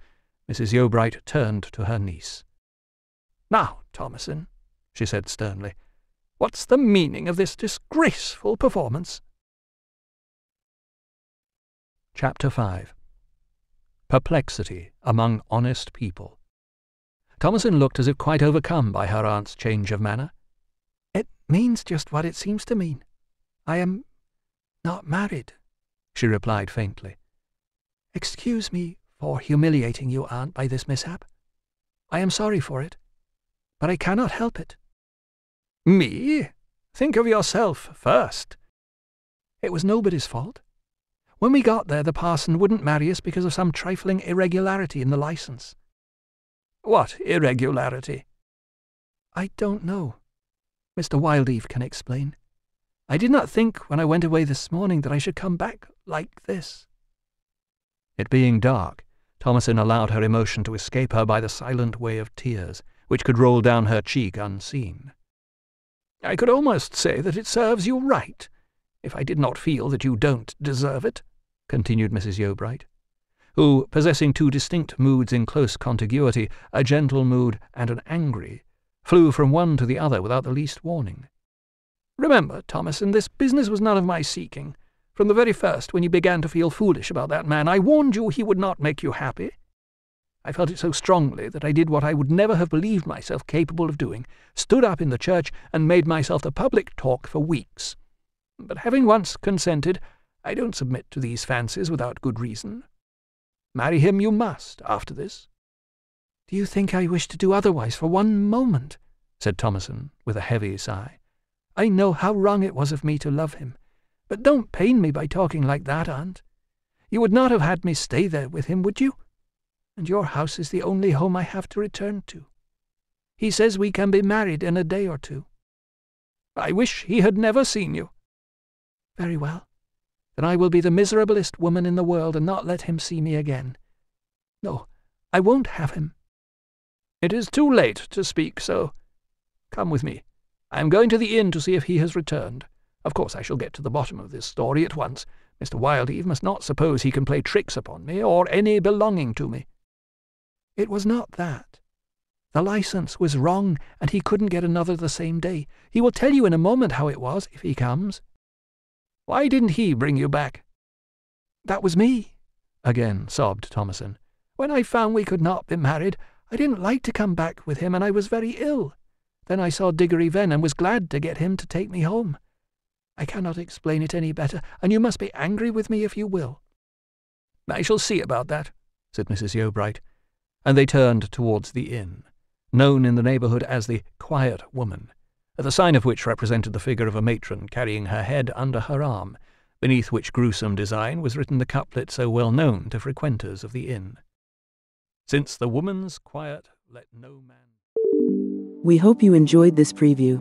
Mrs. Yeobright turned to her niece. Now, Thomasin, she said sternly, what's the meaning of this disgraceful performance? Chapter 5 Perplexity among honest people. Thomasin looked as if quite overcome by her aunt's change of manner. It means just what it seems to mean. I am not married, she replied faintly. Excuse me for humiliating you, aunt, by this mishap. I am sorry for it, but I cannot help it. Me? Think of yourself first. It was nobody's fault. When we got there, the parson wouldn't marry us because of some trifling irregularity in the license. What irregularity? I don't know. Mr. Wildeve can explain. I did not think when I went away this morning that I should come back like this. It being dark, Thomasin allowed her emotion to escape her by the silent way of tears, which could roll down her cheek unseen. I could almost say that it serves you right, if I did not feel that you don't deserve it, continued Mrs. Yeobright, who, possessing two distinct moods in close contiguity, a gentle mood and an angry, flew from one to the other without the least warning. Remember, Thomasin, this business was none of my seeking. From the very first, when you began to feel foolish about that man, I warned you he would not make you happy. I felt it so strongly that I did what I would never have believed myself capable of doing, stood up in the church and made myself the public talk for weeks. But having once consented, I don't submit to these fancies without good reason. Marry him you must, after this. Do you think I wish to do otherwise for one moment? said Thomasin, with a heavy sigh. I know how wrong it was of me to love him, but don't pain me by talking like that, aunt. You would not have had me stay there with him, would you? And your house is the only home I have to return to. He says we can be married in a day or two. I wish he had never seen you. Very well. Then I will be the miserablest woman in the world and not let him see me again. No, I won't have him. It is too late to speak so. Come with me. I am going to the inn to see if he has returned. Of course, I shall get to the bottom of this story at once. Mr. Wildeve must not suppose he can play tricks upon me, or any belonging to me. It was not that. The license was wrong, and he couldn't get another the same day. He will tell you in a moment how it was, if he comes. Why didn't he bring you back? That was me, again sobbed Thomasin. When I found we could not be married, I didn't like to come back with him, and I was very ill. Then I saw Diggory Venn and was glad to get him to take me home. I cannot explain it any better, and you must be angry with me if you will. I shall see about that, said Mrs. Yeobright, and they turned towards the inn, known in the neighbourhood as the Quiet Woman, the sign of which represented the figure of a matron carrying her head under her arm, beneath which gruesome design was written the couplet so well known to frequenters of the inn. Since the woman's quiet, let no man. We hope you enjoyed this preview.